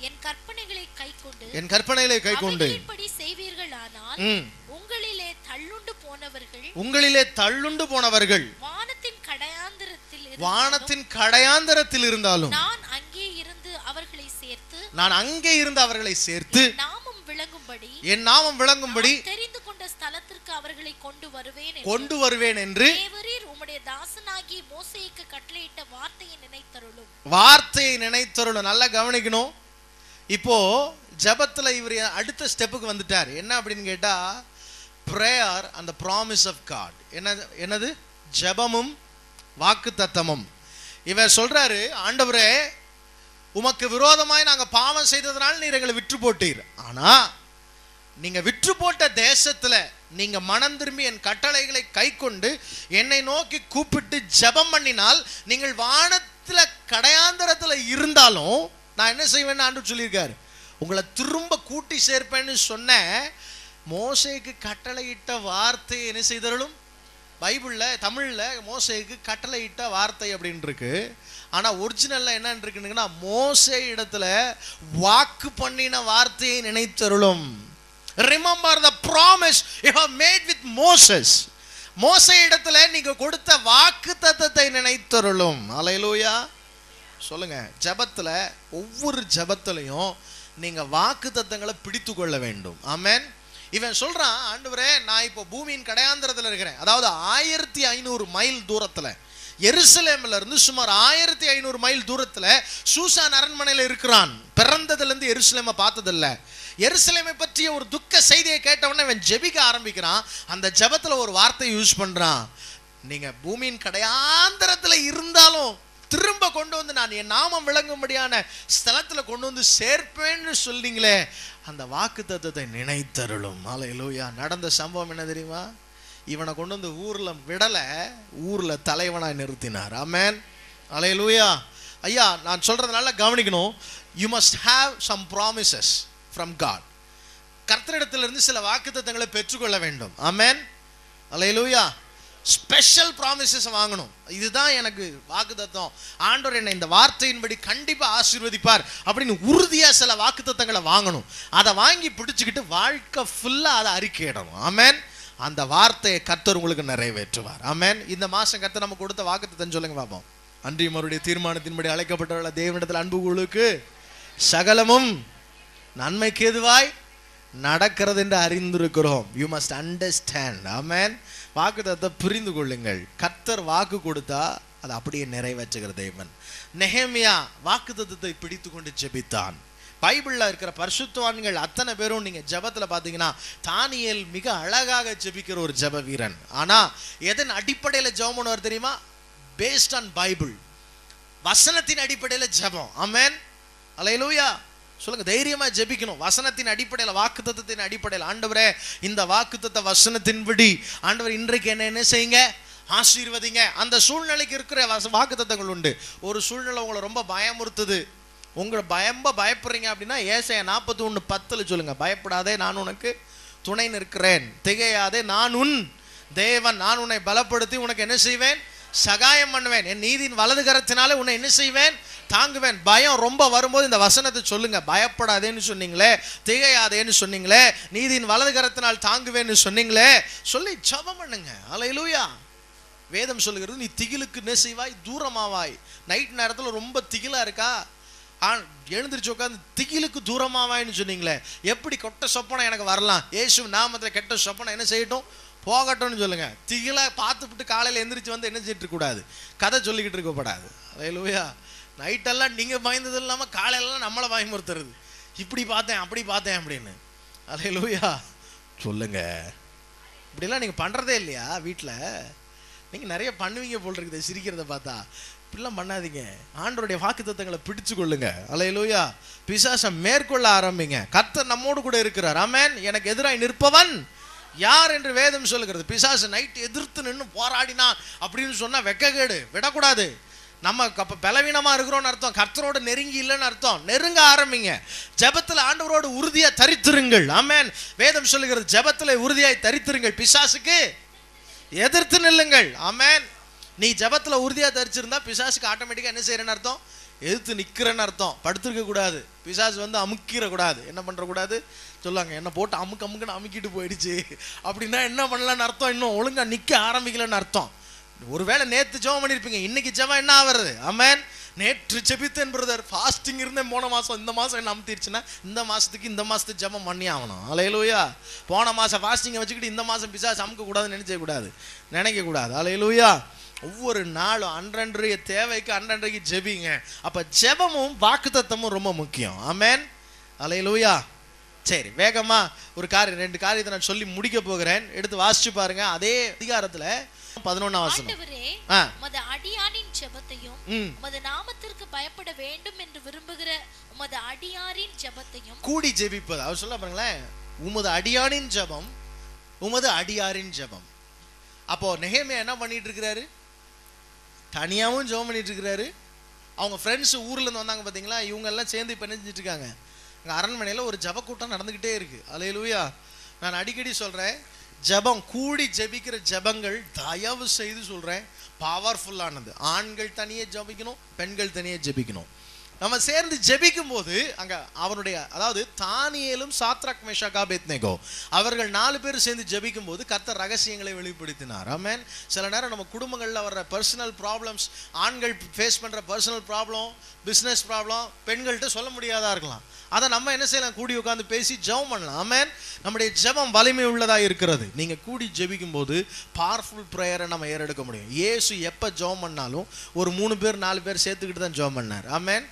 என் கற்பனைகளை கைக்கொண்டு என் கற்பனைகளை கை கொண்டு அவைகளின்படி செய்வீர்களானால் ம். உங்களிலே தள்ளுண்டு போனவர்கள் உங்களிலே தள்ளுண்டு போனவர்கள். வானத்தின் கடையாந்திரத்தில் வானத்தின் கடையாந்தரத்தில் இருந்தாலும் நான் நான் அங்கே இருந்து அவர்களை சேர்த்து நாமம் விளங்கும்படி என் நாமம் விளங்கும்படி தெரிந்து கொண்ட ஸ்தலத்திற்கு அவர்களை கொண்டு வருவேன் கொண்டு வருவேன் என்று தேவரீர் உம்முடைய தாசனாகி மோசேக்கு கட்டளையிட்ட வார்த்தையை நினைத்தருளும். வார்த்தையை நினைத்தருளும். நல்லா கவனிக்கணும். இப்போ ஜெபத்துல இவர் அடுத்த ஸ்டெப்புக்கு வந்துட்டார். என்ன அப்படின்னு கேட்டா பிரேயர் அந்த ப்ராமிஸ் ஆஃப் காட் என்ன என்னது? ஜெபமும் வாக்கு தத்தமும் இவர் சொல்றாரு ஆண்டவரே உமக்கு விரோதமாய் நாங்கள் பாவம் செய்ததனால் நீர் எங்களை விற்று போட்டீர். ஆனால் நீங்கள் விற்று போட்ட தேசத்தில் நீங்கள் மனம் திரும்பி என் கட்டளைகளை கைக்கொண்டு என்னை நோக்கி கூப்பிட்டு ஜெபம் பண்ணினால் நீங்கள் வானத்தில் கடையாந்தரத்தில் இருந்தாலும் நான் என்ன செய்வேன்னு ஆண்டு சொல்லியிருக்காரு. உங்களை திரும்ப கூட்டி சேர்ப்பேன்னு சொன்ன மோசைக்கு கட்டளையிட்ட வார்த்தையை என்ன செய்தாலும் பைபிளில் தமிழில் மோசைக்கு கட்டளையிட்ட வார்த்தை அப்படின்னு இருக்கு ஆனால் ஒரிஜினலில் என்னன்னு இருக்குன்னா மோசே இடத்துல வாக்கு பண்ணின வார்த்தையை நினைத்தருளும். Remember the promise you have made with Moses மோச இடத்துல நீங்கள் கொடுத்த வாக்கு தத்தத்தை நினைத்தருளும். அலையலூயா சொல்லுங்க. ஜபத்தில் ஒவ்வொரு ஜபத்திலையும் நீங்கள் வாக்கு தத்தங்களை பிடித்து கொள்ள வேண்டும். ஆமேன் இவன் சொல்கிறான் ஆண்டவரே நான் இப்போ பூமியின் கடையாந்திரத்தில் இருக்கிறேன். அதாவது ஆயிரத்தி ஐநூறு மைல் தூரத்தில். எருசலேம்ல இருந்து சுமார் ஆயிரத்தி ஐநூறு மைல் தூரத்தில் சூசான் அரண்மனையில் இருக்கிறான். பிறந்ததுலேருந்து எருசலேமை பார்த்ததில்ல. எருசலேமை பற்றிய ஒரு துக்க செய்தியை கேட்டவொடனே இவன் ஜெபிக்க ஆரம்பிக்கிறான். அந்த ஜபத்தில் ஒரு வார்த்தையை யூஸ் பண்ணுறான் நீங்கள் பூமியின் கடையாந்திரத்தில் இருந்தாலும் திரும்ப கொண்டு வந்து நான் என் நாமம் விளங்கும்படியான ஸ்தலத்தில் கொண்டு வந்து சேர்ப்பேன்னு சொல்லிங்களே அந்த வாக்கு தத்துவத்தை நினைத்தருளும். அலையலூயா நடந்த சம்பவம் என்ன தெரியுமா? இவனை கொண்டு வந்து ஊரில் விடலை ஊரில் தலைவனாக நிறுத்தினார். ஆமென். அலையலூயா ஐயா நான் சொல்கிறதுனால நல்லா கவனிக்கணும். You must have some promises from God கர்த்தரிடத்திலிருந்து சில வாக்குத்தத்தங்களை பெற்றுக்கொள்ள வேண்டும். ஆமென். அலையலூயா ஸ்பெஷல் ப்ராமிசஸ் வாங்கணும். இதுதான் எனக்கு வாக்குத்தத்தம். ஆண்டவர் என்னை இந்த வார்த்தையின்படி கண்டிப்பாக ஆசீர்வதிப்பார் அப்படின்னு உறுதியாக சில வாக்குத்தத்தங்களை வாங்கணும். அதை வாங்கி பிடிச்சிக்கிட்டு வாழ்க்கை ஃபுல்லாக அதை அறிக்கையிடணும். ஆமேன். அந்த வார்த்தையை கர்த்தர் உங்களுக்கு நிறைவேற்றுவார். ஆமேன். இந்த மாசம் கர்த்தர் நம்ம கொடுத்த வாக்குத்தத்தன் சொல்லுங்க பார்ப்போம் அன்றியும் அவருடைய தீர்மானத்தின்படி அழைக்கப்பட்டவர்கள் தேவனிடத்தில் அன்பு உங்களுக்கு சகலமும் நன்மைக்கு எதுவாய் நடக்கிறது என்று அறிந்திருக்கிறோம். யூ மஸ்ட் அண்டர்ஸ்டாண்ட் ஆமேன். வாக்குத்தத்தை புரிந்து கொள்ளுங்கள். கர்த்தர் வாக்கு கொடுத்தா அதை அப்படியே நிறைவேற்றுகிற தேவன். நெஹேமியா வாக்குத்தத்தை பிடித்து கொண்டு ஜெபித்தான். பைபிளில் இருக்கிற பரிசுத்தவான்கள் அத்தனை பேரும் நீங்கள் ஜபத்தில் பார்த்தீங்கன்னா தானியல் மிக அழகாக ஜெபிக்கிற ஒரு ஜெப வீரன். ஆனால் எதன் அடிப்படையில் ஜபம் பண்ணுவார் தெரியுமா? பேஸ்ட் ஆன் பைபிள் வசனத்தின் அடிப்படையில் ஜெபம். அமேன் அலையலூயா சொல்லுங்க தைரியமா ஜெபிக்கணும். வசனத்தின் அடிப்படையில் வாக்குத்தத்தின் அடிப்படையில். ஆண்டவரே இந்த வாக்குத்தத்த வசனத்தின்படி ஆண்டவர் இன்றைக்கு என்ன என்ன செய்யுங்க? ஆசீர்வதிங்க. அந்த சூழ்நிலைக்கு இருக்கிற வச- வாக்குத்தத்தங்கள் உண்டு. ஒரு சூழ்நிலை உங்களை ரொம்ப பயமுறுத்துது. உங்களை பயம்ப பயப்படுறீங்க அப்படின்னா ஏசைய நாற்பத்தி ஒன்று பத்தில் சொல்லுங்கள் பயப்படாதே நான் உனக்கு துணை நிற்கிறேன். திகையாதே நான் உன் தேவன். நான் உன்னை பலப்படுத்தி உனக்கு என்ன செய்வேன்? சகாயம் பண்ணுவேன். என் நீதியின் வலது கரத்தினாலே உன்னை என்ன செய்வேன்? தாங்குவேன். பயம் ரொம்ப வரும்போது இந்த வசனத்தை சொல்லுங்க. பயப்படாதேன்னு சொன்னீங்களே திகையாதேன்னு சொன்னீங்களே நீதியின் வலது கரத்தினால் தாங்குவேன்னு சொன்னீங்களே சொல்லி ஜபம் பண்ணுங்க. அலையிலூயா வேதம் சொல்லுகிறது நீ திகிலுக்கு என்ன செய்வாய் தூரமாவாய். நைட் நேரத்தில் ரொம்ப திகிலாக இருக்கா? எழுந்திரிச்சு உட்காந்து திகிலுக்கு தூரமாவாயின்னு சொன்னீங்களே எப்படி கொட்ட சொப்பனம் எனக்கு வரலாம்? ஏசு நாமத்தில் கெட்ட சொப்பனை என்ன செய்யட்டும்? போகட்டும்னு சொல்லுங்க. திகிலா பார்த்துவிட்டு காலையில் எந்திரிச்சு வந்து என்ன செய்யிட்டு இருக்கக்கூடாது? கதை சொல்லிக்கிட்டு இருக்கக்கூடாது. அதையிலுவையா நைட்டெல்லாம் நீங்கள் பயந்தது இல்லாமல் காலையிலலாம் நம்மளை பயமுறுத்துறது. இப்படி பார்த்தேன் அப்படி பார்த்தேன் அப்படின்னு. அலையிலூயா சொல்லுங்க. இப்படிலாம் நீங்கள் பண்ணுறதே இல்லையா வீட்டில் நீங்கள் நிறைய பண்ணுவீங்க போல் இருக்குது சிரிக்கிறத பார்த்தா. இப்படிலாம் பண்ணாதீங்க. ஆண்டவருடைய வாக்குத்தத்தங்களை பிடிச்சு கொள்ளுங்க அலையலூயா பிசாசை மேற்கொள்ள ஆரம்பிங்க. கர்த்தர் நம்மோடு கூட இருக்கிறார். ஆமேன் எனக்கு எதிராய் நிற்பவன் யார் என்று வேதம் சொல்லுகிறது. பிசாசு நைட் எதிர்த்து நின்று போராடினான் அப்படின்னு சொன்னால் வெக்ககேடு விடக்கூடாது. நம்ம அப்போ பலவீனமாக இருக்கிறோன்னு அர்த்தம். கர்த்தரோட நெருங்கி இல்லைன்னு அர்த்தம். நெருங்க ஆரம்பிங்க. ஜபத்தில் ஆண்டவரோடு உறுதியாக தரித்திருங்கள். ஆமேன் வேதம் சொல்லுகிறது ஜபத்தில் உறுதியாய் தரித்திருங்கள். பிசாசுக்கு எதிர்த்து நில்லுங்கள். ஆமேன் நீ ஜபத்தில் உறுதியாக தரிச்சிருந்தா பிசாசுக்கு ஆட்டோமேட்டிக்காக என்ன செய்யறேன்னு அர்த்தம்? எதிர்த்து நிற்கிறேன்னு அர்த்தம். படுத்துருக்க கூடாது. பிசாசு வந்து அமுக்கிடக்கூடாது என்ன பண்ணுறக்கூடாது சொல்லுவாங்க என்ன போட்டு அமுக்கு அமுக்குன்னு அமுக்கிட்டு போயிடுச்சு. அப்படின்னா என்ன பண்ணலான்னு அர்த்தம் இன்னும்? ஒழுங்கா நிற்க ஆரம்பிக்கலன்னு அர்த்தம். ஒருவேளை நேற்று ஜெபம் பண்ணியிருப்பீங்க இன்னைக்கு ஜெபம் என்ன ஆவறது? அமேன் நேற்று ஜெபித்தேன் பிரதர் ஃபாஸ்டிங் இருந்தேன். போன மாதம் இந்த மாதம் என்ன அமுத்திருச்சுன்னா இந்த மாதத்துக்கு இந்த மாதத்துக்கு ஜெபம் பண்ணி ஆகணும். அலையலூயா போன மாதம் ஃபாஸ்டிங்கை வச்சுக்கிட்டு இந்த மாதம் பிசாசு அமுக்கக்கூடாதுன்னு நினைச்சக்கூடாது நினைக்கக்கூடாது. அலையலூயா ஒவ்வொரு நாளும் அன்றன்றைய தேவைக்கு அன்றன்றைக்கு ஜெபிங்க. அப்ப ஜெபமும் வாக்குத்தத்தமும் ரொம்ப முக்கியம். ஆமென் அலையலூயா சரி வேகமா ஒரு காரியம் ரெண்டு காரியத்தை நான் சொல்லி முடிக்க போகிறேன். எடுத்து வாசிச்சு பாருங்க. அதே அதிகாரத்துல பதினொன்னாம் வசனம். ஆ. அடியானின் ஜெபத்தையும் உமது நாமத்திற்கு பயப்பட வேண்டும் என்று விரும்புகிற உமது அடியாரின் ஜெபத்தையும் கூடி ஜெபிப்பது. அவர் சொல்ல பாருங்களேன். உமது அடியானின் ஜெபம் உமது அடியாரின் ஜெபம். அப்போ நெகேமியா என்ன பண்ணிட்டு இருக்கிறாரு? தனியாகவும் ஜோம் பண்ணிட்டு இருக்கிறாரு அவங்க ஃப்ரெண்ட்ஸ் ஊர்லேருந்து வந்தாங்க பார்த்தீங்களா இவங்கெல்லாம் சேர்ந்து இப்போ என்ன இருக்காங்க ஒரு ஜெப கூட்டம் இருக்குது இருக்கு. நான் அடிக்கடி சொல்கிறேன் ஜெபம் கூடி ஜெபிக்கிற ஜெபங்கள் தயவு செய்து சொல்கிறேன் பவர்ஃபுல்லானது ஆண்கள் தனியே ஜெபிக்கணும் பெண்கள் தனியே ஜெபிக்கணும். நம்ம சேர்ந்து ஜெபிக்கும் போது அங்க அவருடைய அதாவது தானியலும் சாத்ராக் மேஷா ஆபேத்நேகோ அவர்கள் நாலு பேர் சேர்ந்து ஜெபிக்கும் போது கர்த்தர் ரகசியங்களை வெளிப்படுத்தினார். ஆமேன் சில நேரம் நம்ம குடும்பங்களில் வர்ற பர்சனல் ப்ராப்ளம்ஸ் ஆண்கள் ஃபேஸ் பண்ற பர்சனல் ப்ராப்ளம் பிஸ்னஸ் ப்ராப்ளம் பெண்கள்கிட்ட சொல்ல முடியாதா இருக்கலாம். அதை நம்ம என்ன செய்யலாம்? கூடி உட்காந்து பேசி ஜெபம் பண்ணலாம். ஆமேன் நம்முடைய ஜெபம் வலிமை உள்ளதாக இருக்கிறது. நீங்கள் கூடி ஜெபிக்கும் போது பவர்ஃபுல் ப்ரேயரை நம்ம ஏறெடுக்க முடியும். ஏசு எப்போ ஜெபம் பண்ணாலும் ஒரு மூணு பேர் நாலு பேர் சேர்த்துக்கிட்டு தான் ஜெபம் பண்ணார். ஆமேன்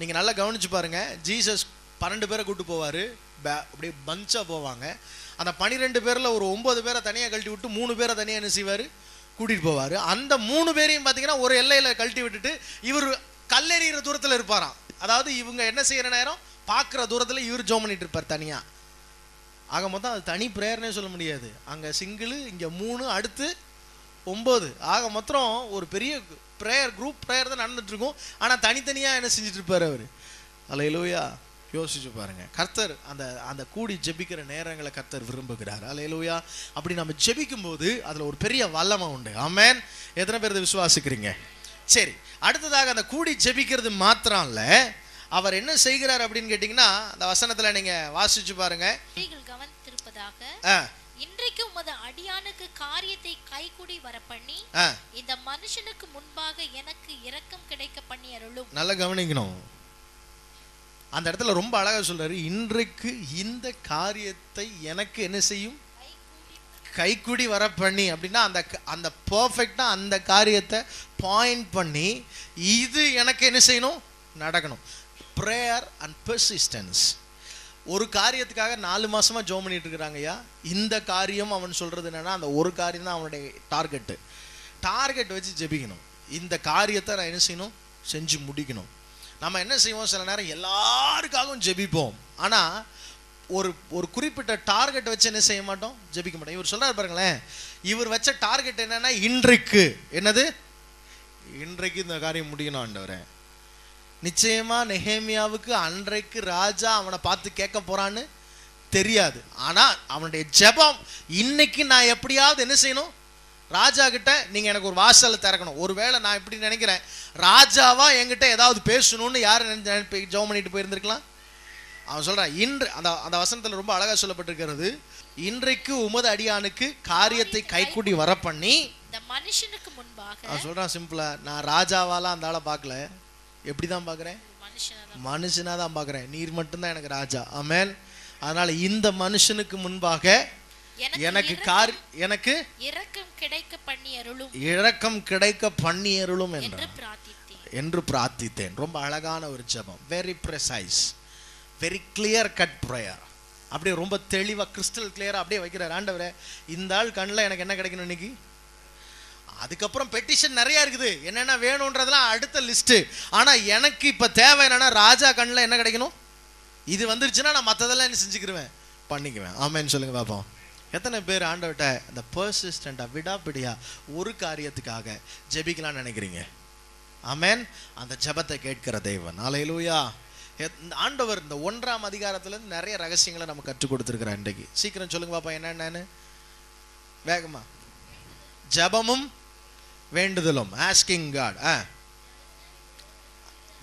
நீங்கள் நல்லா கவனித்து பாருங்கள் ஜீசஸ் பன்னெண்டு பேரை கூட்டு போவார். பே அப்படியே பஞ்சாக போவாங்க. அந்த பனிரெண்டு பேரில் ஒரு ஒம்பது பேரை தனியாக கழட்டி விட்டு மூணு பேரை தனியாக என்ன செய்வார்? கூட்டிகிட்டு போவார். அந்த மூணு பேரையும் பார்த்தீங்கன்னா ஒரு எல்லையில் கழட்டி விட்டுட்டு இவர் கல்லெறிகிற தூரத்தில் இருப்பாராம். அதாவது இவங்க என்ன செய்கிற நேரம்? பார்க்குற தூரத்தில் இவர் ஜோம் பண்ணிட்டு இருப்பார் தனியாக ஆக மொத்தம் அது தனி ப்ரேயர்னே சொல்ல முடியாது. அங்கே சிங்கிள் இங்கே மூணு அடுத்து ஒம்பது. ஆக மொத்தம் ஒரு பெரிய ப்ரேயர் குரூப் ப்ரேயர் தான் நடந்துட்டு இருக்கும். ஆனா தனித்தனியா என்ன செஞ்சுட்டு இருப்பாரு அவரு? அலையிலூயா யோசிச்சு பாருங்க. கர்த்தர் அந்த அந்த கூடி ஜெபிக்கிற நேரங்களை கர்த்தர் விரும்புகிறார். அலையிலூயா அப்படி நம்ம ஜெபிக்கும் போது அதுல ஒரு பெரிய வல்லமை உண்டு. ஆமென் எத்தனை பேர் விசுவாசிக்கிறீங்க? சரி. அடுத்ததாக அந்த கூடி ஜெபிக்கிறது மாத்திரம் இல்ல அவர் என்ன செய்கிறார் அப்படின்னு கேட்டிங்கன்னா அந்த வசனத்துல நீங்க வாசிச்சு பாருங்க. நீங்கள் இன்றைக்கு உமது அடியானுக்கு காரியத்தை கைகூடி வரப்பண்ணி ஆ. இந்த மனுஷனுக்கு முன்பாக எனக்கு இரக்கம் கிடைக்க பண்ணி அருளும். நல்லா கவனிக்கணும். அந்த இடத்துல ரொம்ப அழகா சொல்றாரு இன்றைக்கு இந்த காரியத்தை எனக்கு என்ன செய்யும்? கைக்குடி வர பண்ணி அப்படின்னா அந்த அந்த பர்ஃபெக்டா அந்த காரியத்தை பாயிண்ட் பண்ணி இது எனக்கு என்ன செய்யணும்? நடக்கணும். ப்ரேயர் அண்ட் பெர்சிஸ்டன்ஸ் ஒரு காரியத்துக்காக நாலு மாசமா ஜோம் பண்ணிட்டு இருக்கிறாங்க ஐயா இந்த காரியம் அவன் சொல்றது என்னன்னா அந்த ஒரு காரியம் தான் அவனுடைய டார்கெட்டு. டார்கெட் வச்சு ஜெபிக்கணும். இந்த காரியத்தை நான் என்ன செய்யணும்? செஞ்சு முடிக்கணும். நம்ம என்ன செய்வோம்? சில நேரம் எல்லாருக்காகவும் ஜெபிப்போம். ஆனா ஒரு ஒரு குறிப்பிட்ட டார்கெட் வச்சு என்ன செய்ய மாட்டோம்? ஜெபிக்க மாட்டோம். இவர் சொல்றாரு பாருங்களேன் இவர் வச்ச டார்கெட் என்னன்னா இன்றைக்கு. என்னது? இன்றைக்கு இந்த காரியம் முடியணும் ஆண்டவரேன் நிச்சயமா நெஹேமியாவுக்கு அன்றைக்கு ராஜா அவனை பார்த்து கேட்க போறான்னு தெரியாது. ஆனா அவனுடைய ஜெபம் இன்னைக்கு நான் எப்படியாவது என்ன செய்யணும்? ராஜா கிட்ட நீங்க எனக்கு ஒரு வாசல் திறக்கணும். ஒருவேளை நான் இப்படி நினைக்கிறேன். ராஜாவா என்கிட்ட ஏதாவது பேசணும்னு யார் ஜெபம் பண்ணிட்டு போயிருந்திருக்கலாம்? அவன் சொல்றான் இன்று அந்த அந்த வசனத்துல ரொம்ப அழகா சொல்லப்பட்டிருக்கிறது. இன்றைக்கு உமது அடியானுக்கு காரியத்தை கைக்கூடி வர பண்ணி இந்த மனுஷனுக்கு முன்பாக அவன் சொல்றான் சிம்பிளா நான் ராஜாவாலாம் அந்த ஆளை பார்க்கல. எப்படி தான் பார்க்குறேன்? ஒரு மனுஷனை மனுஷனா தான் பார்க்குறேன். நீர் மட்டும்தான் எனக்கு ராஜா. ஆமென். அதனால இந்த மனுஷனுக்கு முன்பாக எனக்கு கார் எனக்கு இரக்கம் கிடைக்க பண்ணி அருளும் இழக்கம் கிடைக்க பண்ணியருளும் என்று என்றான் பிரார்த்தித்தேன். என்று பிரார்த்தித்தேன். ரொம்ப அழகான ஒரு ஜெபம். Very precise very clear cut prayer அப்படியே ரொம்ப தெளிவா கிறிஸ்டல் கிளியரா அப்படியே வைக்கிறார். ஆண்டவரே இந்த ஆள் கண்ணில் எனக்கு என்ன கிடைக்கணும் இன்னைக்கு? அதுக்கப்புறம் பெட்டிஷன் நிறைய இருக்குது. என்னென்ன வேணுன்றதெல்லாம் அடுத்த லிஸ்ட்டு ஆனால் எனக்கு இப்போ தேவை என்னென்னா ராஜா கண்ணில் என்ன கிடைக்கணும்? இது வந்துருச்சுன்னா நான் மற்றதெல்லாம் என்ன செஞ்சுக்கிருவேன்? பண்ணிக்குவேன். ஆமேன்னு சொல்லுங்கள் பார்ப்போம் எத்தனை பேர் ஆண்டவட்ட இந்த பர்சிஸ்டண்ட்டாக விடாப்பிடியா ஒரு காரியத்துக்காக ஜெபிக்கலாம்னு நினைக்கிறீங்க? ஆமேன். அந்த ஜெபத்தை கேட்கிற தெய்வன் ஆலையிலூயா ஆண்டவர் இந்த ஒன்றாம் அதிகாரத்துலேருந்து நிறைய ரகசியங்களை நம்ம கற்றுக் கொடுத்துருக்குறேன் இன்றைக்கு. சீக்கிரம் சொல்லுங்க பாப்பா என்னென்னு வேகமா. ஜெபமும் வேண்டுதலும் ஆஸ்கிங் காட் ஆ.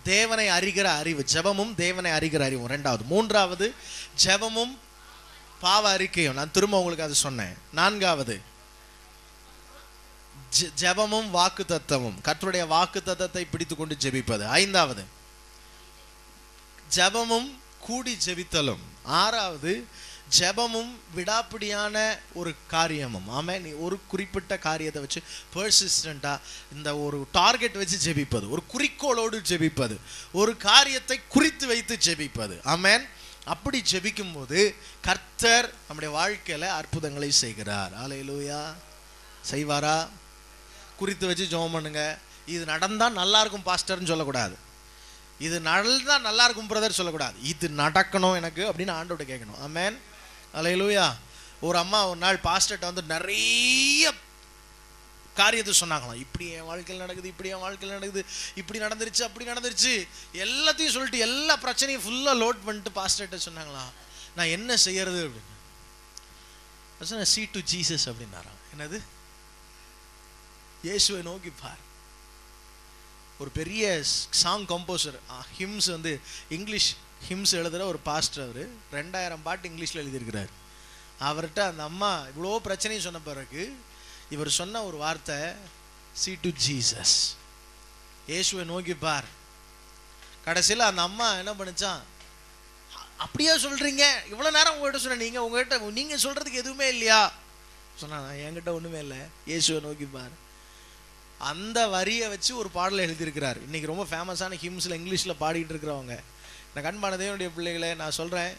தேவனை அறிகிற அறிவு ஜெபமும் தேவனை அறிகிற அறிவும் ரெண்டாவது. மூன்றாவது ஜெபமும் பாவ அறிக்கையும். நான் திரும்ப உங்களுக்கு அது சொன்னேன். நான்காவது ஜெ- ஜெபமும் வாக்கு தத்தமும். கற்றுடைய வாக்கு தத்தத்தை பிடித்து கொண்டு ஜெபிப்பது. ஐந்தாவது ஜெபமும் கூடி ஜெபித்தலும். ஆறாவது ஜெபமும் விடாப்பிடியான ஒரு காரியமும். ஆமாம் நீ ஒரு குறிப்பிட்ட காரியத்தை வச்சு பர்சிஸ்டண்ட்டாக இந்த ஒரு டார்கெட் வச்சு ஜெபிப்பது. ஒரு குறிக்கோளோடு ஜெபிப்பது. ஒரு காரியத்தை குறித்து வைத்து ஜெபிப்பது. ஆமேன். அப்படி ஜெபிக்கும் போது கர்த்தர் நம்முடைய வாழ்க்கையில் அற்புதங்களை செய்கிறார். ஆலையிலூயா செய்வாரா? குறித்து வச்சு ஜெபம் பண்ணுங்க. இது நடந்தால் நல்லா இருக்கும் பாஸ்டர்னு சொல்லக்கூடாது. இது நடந்தால் நல்லா இருக்கும் பிரதர் சொல்லக்கூடாது. இது நடக்கணும் எனக்கு அப்படின்னு ஆண்டோட கேட்கணும். ஆமேன். அலையிலூயா ஒரு அம்மா ஒரு நாள் பாஸ்டர்கிட்ட வந்து நிறைய காரியத்தை சொன்னாங்களாம். இப்படி என் வாழ்க்கையில் நடக்குது இப்படி என் வாழ்க்கையில் நடக்குது இப்படி நடந்துருச்சு அப்படி நடந்துருச்சு. எல்லாத்தையும் சொல்லிட்டு எல்லா பிரச்சனையும் ஃபுல்லாக லோட் பண்ணிட்டு பாஸ்டர்கிட்ட சொன்னாங்களாம். நான் என்ன செய்யறது அப்படின்னு. சி டு ஜீசஸ் அப்படின்னாராம். என்னது? இயேசுவை நோக்கி பார். ஒரு பெரிய சாங் கம்போசர் ஹிம்ஸ் வந்து இங்கிலீஷ் ஹிம்ஸ் எழுதுகிற ஒரு பாஸ்டர் அவர். ரெண்டாயிரம் பாட்டு இங்கிலீஷில் எழுதியிருக்கிறார். அவர்கிட்ட அந்த அம்மா இவ்வளோ பிரச்சனையும் சொன்ன பிறகு இவர் சொன்ன ஒரு வார்த்தை சி டு ஜீசஸ் இயேசுவை நோக்கி பார். கடைசியில் அந்த அம்மா என்ன பண்ணுச்சான் அப்படியே சொல்கிறீங்க இவ்வளோ நேரம் உங்கள்கிட்ட சொன்னேன். நீங்கள் உங்கள்கிட்ட நீங்கள் சொல்கிறதுக்கு எதுவுமே இல்லையா? சொன்னா என்கிட்ட ஒன்றுமே இல்லை. இயேசுவை நோக்கி பார். அந்த வரியை வச்சு ஒரு பாடலை எழுதியிருக்கிறார். இன்றைக்கி ரொம்ப ஃபேமஸான ஹிம்ஸில் இங்கிலீஷில் பாடிட்டு இருக்கிறவங்க. நான் அன்பான தேவனுடைய பிள்ளைகளே நான் சொல்கிறேன்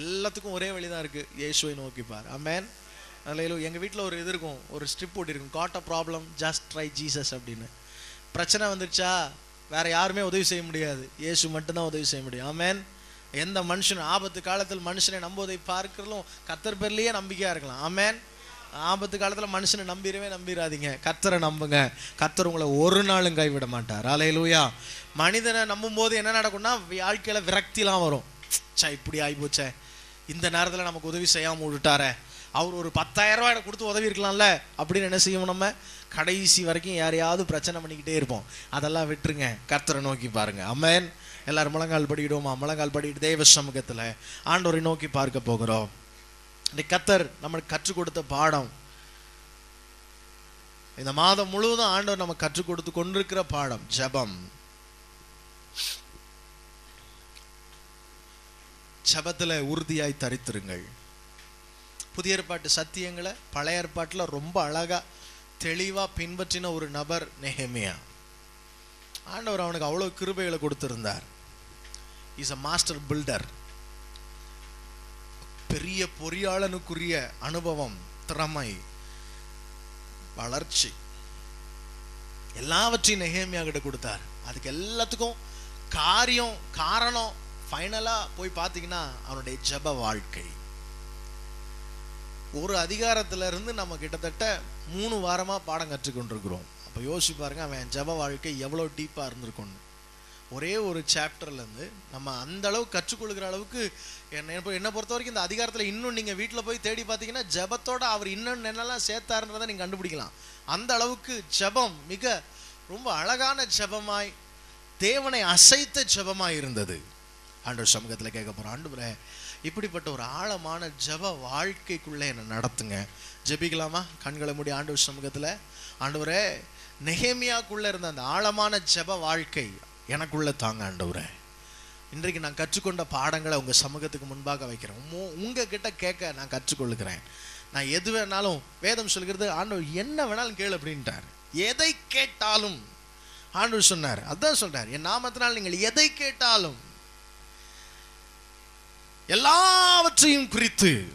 எல்லாத்துக்கும் ஒரே வழி தான் இருக்குது இயேசுவை நோக்கிப்பார் அமேன் அதில் எங்கள் வீட்டில் ஒரு இது இருக்கும் ஒரு ஸ்ட்ரிப் போட்டிருக்கும் got a problem just try Jesus அப்படின்னு. பிரச்சனை வந்துருச்சா? வேற யாருமே உதவி செய்ய முடியாது. இயேசு மட்டும்தான் உதவி செய்ய முடியும். ஆமென் எந்த மனுஷன் ஆபத்து காலத்தில் மனுஷனை நம்புவதை பார்க்கிறதும் கத்தர் பேர்லேயே நம்பிக்கையாக இருக்கலாம். ஆமேன் ஆபத்து காலத்தில் மனுஷனை நம்பிடவே நம்பிடாதீங்க. கத்தரை நம்புங்க. கத்தர் உங்களை ஒரு நாளும் கைவிட மாட்டார். அலையிலூயா மனிதனை நம்பும் போது என்ன நடக்கும்னா வாழ்க்கையில் விரக்திலாம் வரும். ச்சே இப்படி ஆகிப்போச்சே இந்த நேரத்தில் நமக்கு உதவி செய்யாமல் விட்டுட்டாரே. அவர் ஒரு பத்தாயிரம் ரூபாய் எனக்கு கொடுத்து உதவி இருக்கலாம்ல அப்படின்னு என்ன செய்வோம் நம்ம? கடைசி வரைக்கும் யாரையாவது பிரச்சனை பண்ணிக்கிட்டே இருப்போம். அதெல்லாம் விட்டுருங்க. கர்த்தரை நோக்கி பாருங்க. அம்மேன் எல்லாரும் முழங்கால் படிக்கிடுவோமா? முழங்கால் படிக்கிட்டு தெய்வ சமூகத்தில் ஆண்டோரை நோக்கி பார்க்க போகிறோம். இந்த கத்தர் நம்மளுக்கு கற்றுக் கொடுத்த பாடம். இந்த மாதம் முழுவதும் ஆண்டவர் நமக்கு கற்றுக் கொடுத்து கொண்டிருக்கிற பாடம் ஜெபம். ஜெபத்துல உறுதியாய் தரித்திருங்கள். புதிய ஏற்பாட்டு சத்தியங்களை பழைய ஏற்பாட்டில் ரொம்ப அழகா தெளிவாக பின்பற்றின ஒரு நபர் நெஹமியா ஆண்டவர் அவனுக்கு அவ்வளோ கிருபைகளை கொடுத்திருந்தார். இஸ் அ மாஸ்டர் பில்டர் பெரிய பொறியாளனுக்குரிய அனுபவம் திறமை வளர்ச்சி. எல்லாவற்றையும் நெஹேமியா கிட்ட கொடுத்தார். அதுக்கு எல்லாத்துக்கும் காரியம் காரணம் ஃபைனலாக போய் பார்த்தீங்கன்னா அவனுடைய ஜெப வாழ்க்கை. ஒரு அதிகாரத்திலிருந்து நம்ம கிட்டத்தட்ட மூணு வாரமாக பாடம் கற்றுக்கொண்டிருக்கிறோம் அப்போ யோசிச்சு பாருங்க அவன் ஜெப வாழ்க்கை எவ்வளோ டீப்பாக இருந்திருக்கும்னு. ஒரே ஒரு சாப்டர்லேருந்து நம்ம அந்த அளவு கற்றுக்கொள்கிற அளவுக்கு என்ன என்னை பொறுத்த வரைக்கும் இந்த அதிகாரத்தில் இன்னும் நீங்கள் வீட்டில் போய் தேடி பார்த்தீங்கன்னா ஜபத்தோட அவர் இன்னும் என்னெல்லாம் சேர்த்தாருன்றதை நீங்கள் கண்டுபிடிக்கலாம். அந்த அளவுக்கு ஜெபம் மிக ரொம்ப அழகான ஜபமாய் தேவனை அசைத்த ஜபமாய் இருந்தது. ஆண்டவர் சமூகத்தில் கேட்க போகிறோம் ஆண்டு இப்படிப்பட்ட ஒரு ஆழமான ஜெப வாழ்க்கைக்குள்ளே என்னை நடத்துங்க. ஜெபிக்கலாமா? கண்களை மூடி ஆண்டவர் சமூகத்தில். ஆண்டவரே நெகேமியாக்குள்ளே இருந்த அந்த ஆழமான ஜெப வாழ்க்கை எனக்குள்ளே தாங்க ஆண்டவரே. இன்றைக்கு நான் கற்றுக்கொண்ட பாடங்களை உங்கள் சமூகத்துக்கு முன்பாக வைக்கிறேன். உங்கள் கிட்ட கேட்க நான் கற்றுக்கொள்ளுகிறேன் நான் எது வேணாலும் வேதம் சொல்கிறது ஆண்டவர் என்ன வேணாலும் கேளு அப்படின்ட்டார். எதை கேட்டாலும் ஆண்டவர் சொன்னார். அதான் சொல்கிறார் என் நாமத்தினால் நீங்கள் எதை கேட்டாலும் எல்லாவற்றையும் குறித்து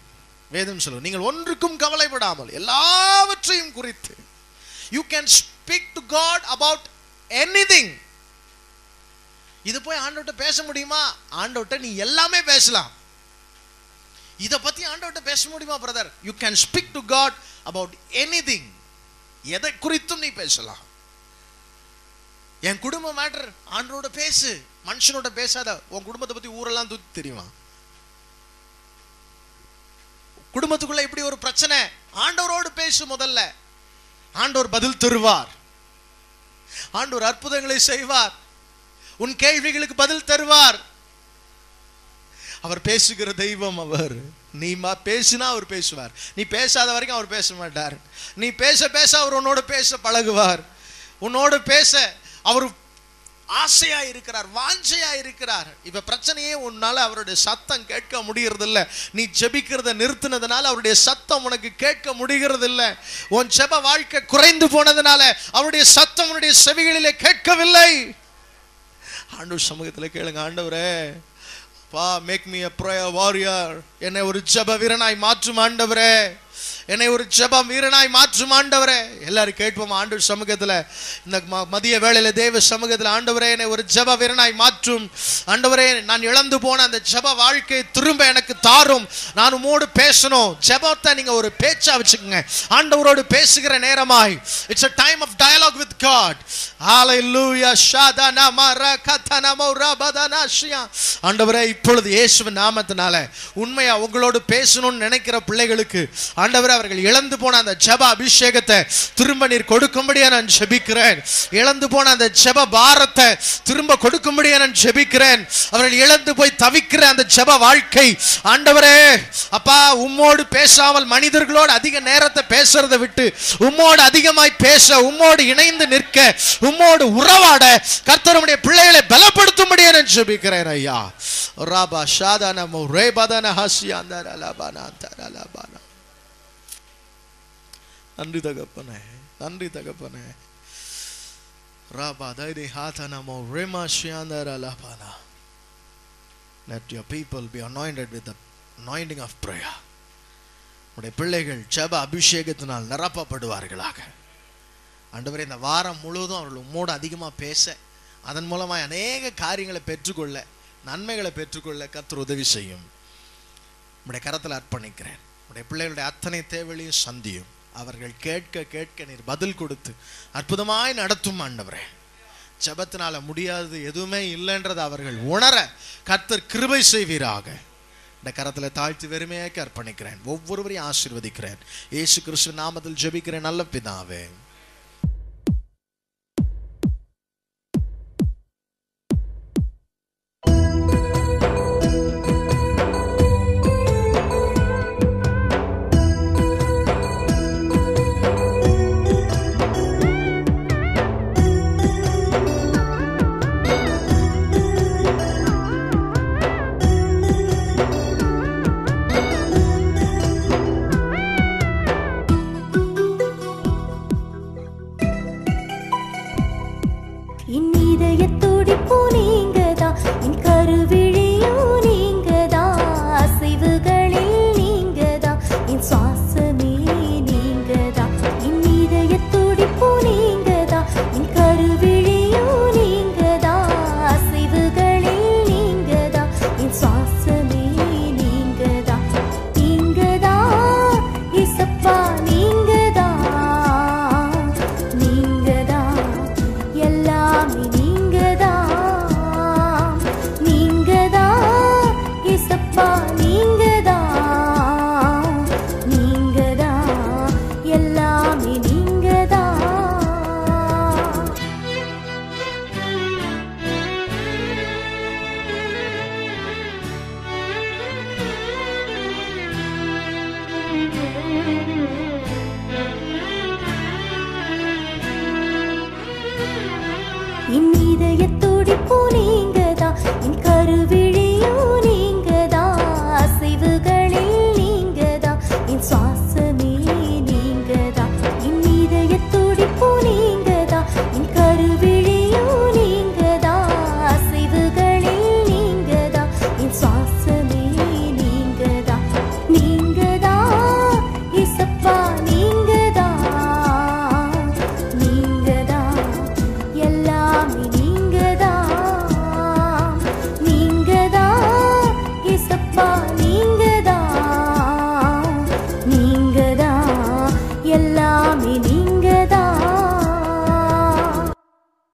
வேதம் சொல்லும் நீங்கள் ஒன்றுக்கும் கவலைப்படாமல் எல்லாவற்றையும் குறித்து you can speak to God about anything இது போய் ஆண்டவட்ட பேச முடியுமா? ஆண்டவட்ட நீ எல்லாமே பேசலாம். இதை பத்தி ஆண்டவட்ட பேச முடியுமா brother you can speak to God about anything எதை குறித்தும் நீ பேசலாம். என் குடும்ப மேட்டர் ஆண்டோட பேசு மனுஷனோட பேசாத உன் குடும்பத்தை பத்தி ஊரெல்லாம் தூத்தி தெரியுமா? குடும்பத்துக்குள்ள இப்படி ஒரு பிரச்சனை. ஆண்டவரோடு பேசு முதல்ல. ஆண்டவர் பதில் தருவார். ஆண்டவர் அற்புதங்களை செய்வார். உன் கேள்விகளுக்கு பதில் தருவார். அவர் பேசுகிற தெய்வம் அவர். நீ பேசினா அவர் பேசுவார். நீ பேசாத வரைக்கும் அவர் பேச மாட்டார். நீ பேச பேச அவர் உன்னோட பேச பழகுவார். உன்னோடு பேச அவர் ஆசையா இருக்கிறார் வாஞ்சையா இருக்கிறார். இப்ப பிரச்சனையே உன்னால அவருடைய சத்தம் கேட்க முடியறது இல்ல நீ ஜெபிக்கிறத நிறுத்தினதுனால அவருடைய சத்தம் உனக்கு கேட்க முடிகிறது இல்ல உன் ஜெப வாழ்க்கை குறைந்து போனதுனால அவருடைய சத்தம் உன்னுடைய செவிகளிலே கேட்கவில்லை. ஆண்டவர் சமூகத்தில் கேளுங்க ஆண்டவரே. பா make me a prayer warrior என்னை ஒரு ஜப வீரனாய் மாற்றும் ஆண்டவரே. என்னை ஒரு ஜெப வீரனாய் மாற்றும் ஆண்டவரே. எல்லாரும் கேட்போம் ஆண்டவர் சமூகத்தில் இந்த ம- மதிய வேளையில் தேவ சமூகத்தில் ஆண்டவரே என்னை ஒரு ஜெப வீரனாய் மாற்றும். ஆண்டவரே நான் இழந்து போன அந்த ஜெப வாழ்க்கையை திரும்ப எனக்கு தாரும். நான் உம்மோடு பேசணும். ஜெபத்தை நீங்கள் ஒரு பேச்சா வச்சுக்கோங்க. ஆண்டவரோடு பேசுகிற நேரமாய். It's a time of dialogue with God ஆலை ஹalleluya ஷாதனா மரகதனா மௌரபதனா ஷியா ஆண்டவரே இப்பொழுது இயேசுவின் நாமத்தினால உண்மையா உங்களோடு பேசணும்னு நினைக்கிற பிள்ளைகளுக்கு ஆண்டவரே அவர்கள் இழந்து போன அந்த ஜப அபிஷேகத்தை திரும்ப நீர் கொடுக்கும்படியா நான் ஜெபிக்கிறேன். இழந்து போன அந்த ஜப பாரத்தை திரும்ப கொடுக்கும்படியா நான் ஜெபிக்கிறேன். அவர்கள் இழந்து போய் தவிக்கிற அந்த ஜப வாழ்க்கை. ஆண்டவரே அப்பா உம்மோடு பேசாமல் மனிதர்களோடு அதிக நேரத்தை பேசுறதை விட்டு உம்மோடு அதிகமாய் பேச உம்மோடு இணைந்து நிற்க உம்மோடு உறவாட கர்த்தருடைய பிள்ளைகளை பலப்படுத்தும்படியா நான் ஜெபிக்கிறேன் ஐயா. ராபா ஷாதானமோ ரேபதன ஹசியாந்தர அந்த தரலபனா நன்றி தகப்பனே நன்றி தகப்பனே. ராபா தைரி ஹாதனமோ ரேமா ஷியாந்தர லபனா let your people be anointed with anointing of of உடைய பிள்ளைகள் ஜப அபிஷேகத்தினால் நிரப்பப்படுவார்களாக. அண்டவரே இந்த வாரம் முழுவதும் அவர்கள் உம்மோடு அதிகமாக பேச அதன் மூலமாக அநேக காரியங்களை பெற்றுக்கொள்ள நன்மைகளை பெற்றுக்கொள்ள கத்தர் உதவி செய்யும். உடைய கரத்தில் அர்ப்பணிக்கிறேன். உடைய பிள்ளைகளுடைய அத்தனை தேவைகளையும் சந்தியும். அவர்கள் கேட்க கேட்க நீர் பதில் கொடுத்து அற்புதமாய் நடத்தும் ஆண்டவரே. ஜெபத்தினால முடியாதது எதுவுமே இல்லைன்றதை அவர்கள் உணர கர்த்தர் கிருபை செய்வீராக. இந்த கரத்தில் தாழ்த்தி வெறுமையாக அர்ப்பணிக்கிறேன். ஒவ்வொருவரையும் ஆசீர்வதிக்கிறேன். ஏசு கிறிஸ்து நாமத்தில் ஜெபிக்கிறேன். நல்ல பிதாவே. என் இதய துடிப்பு நீங்க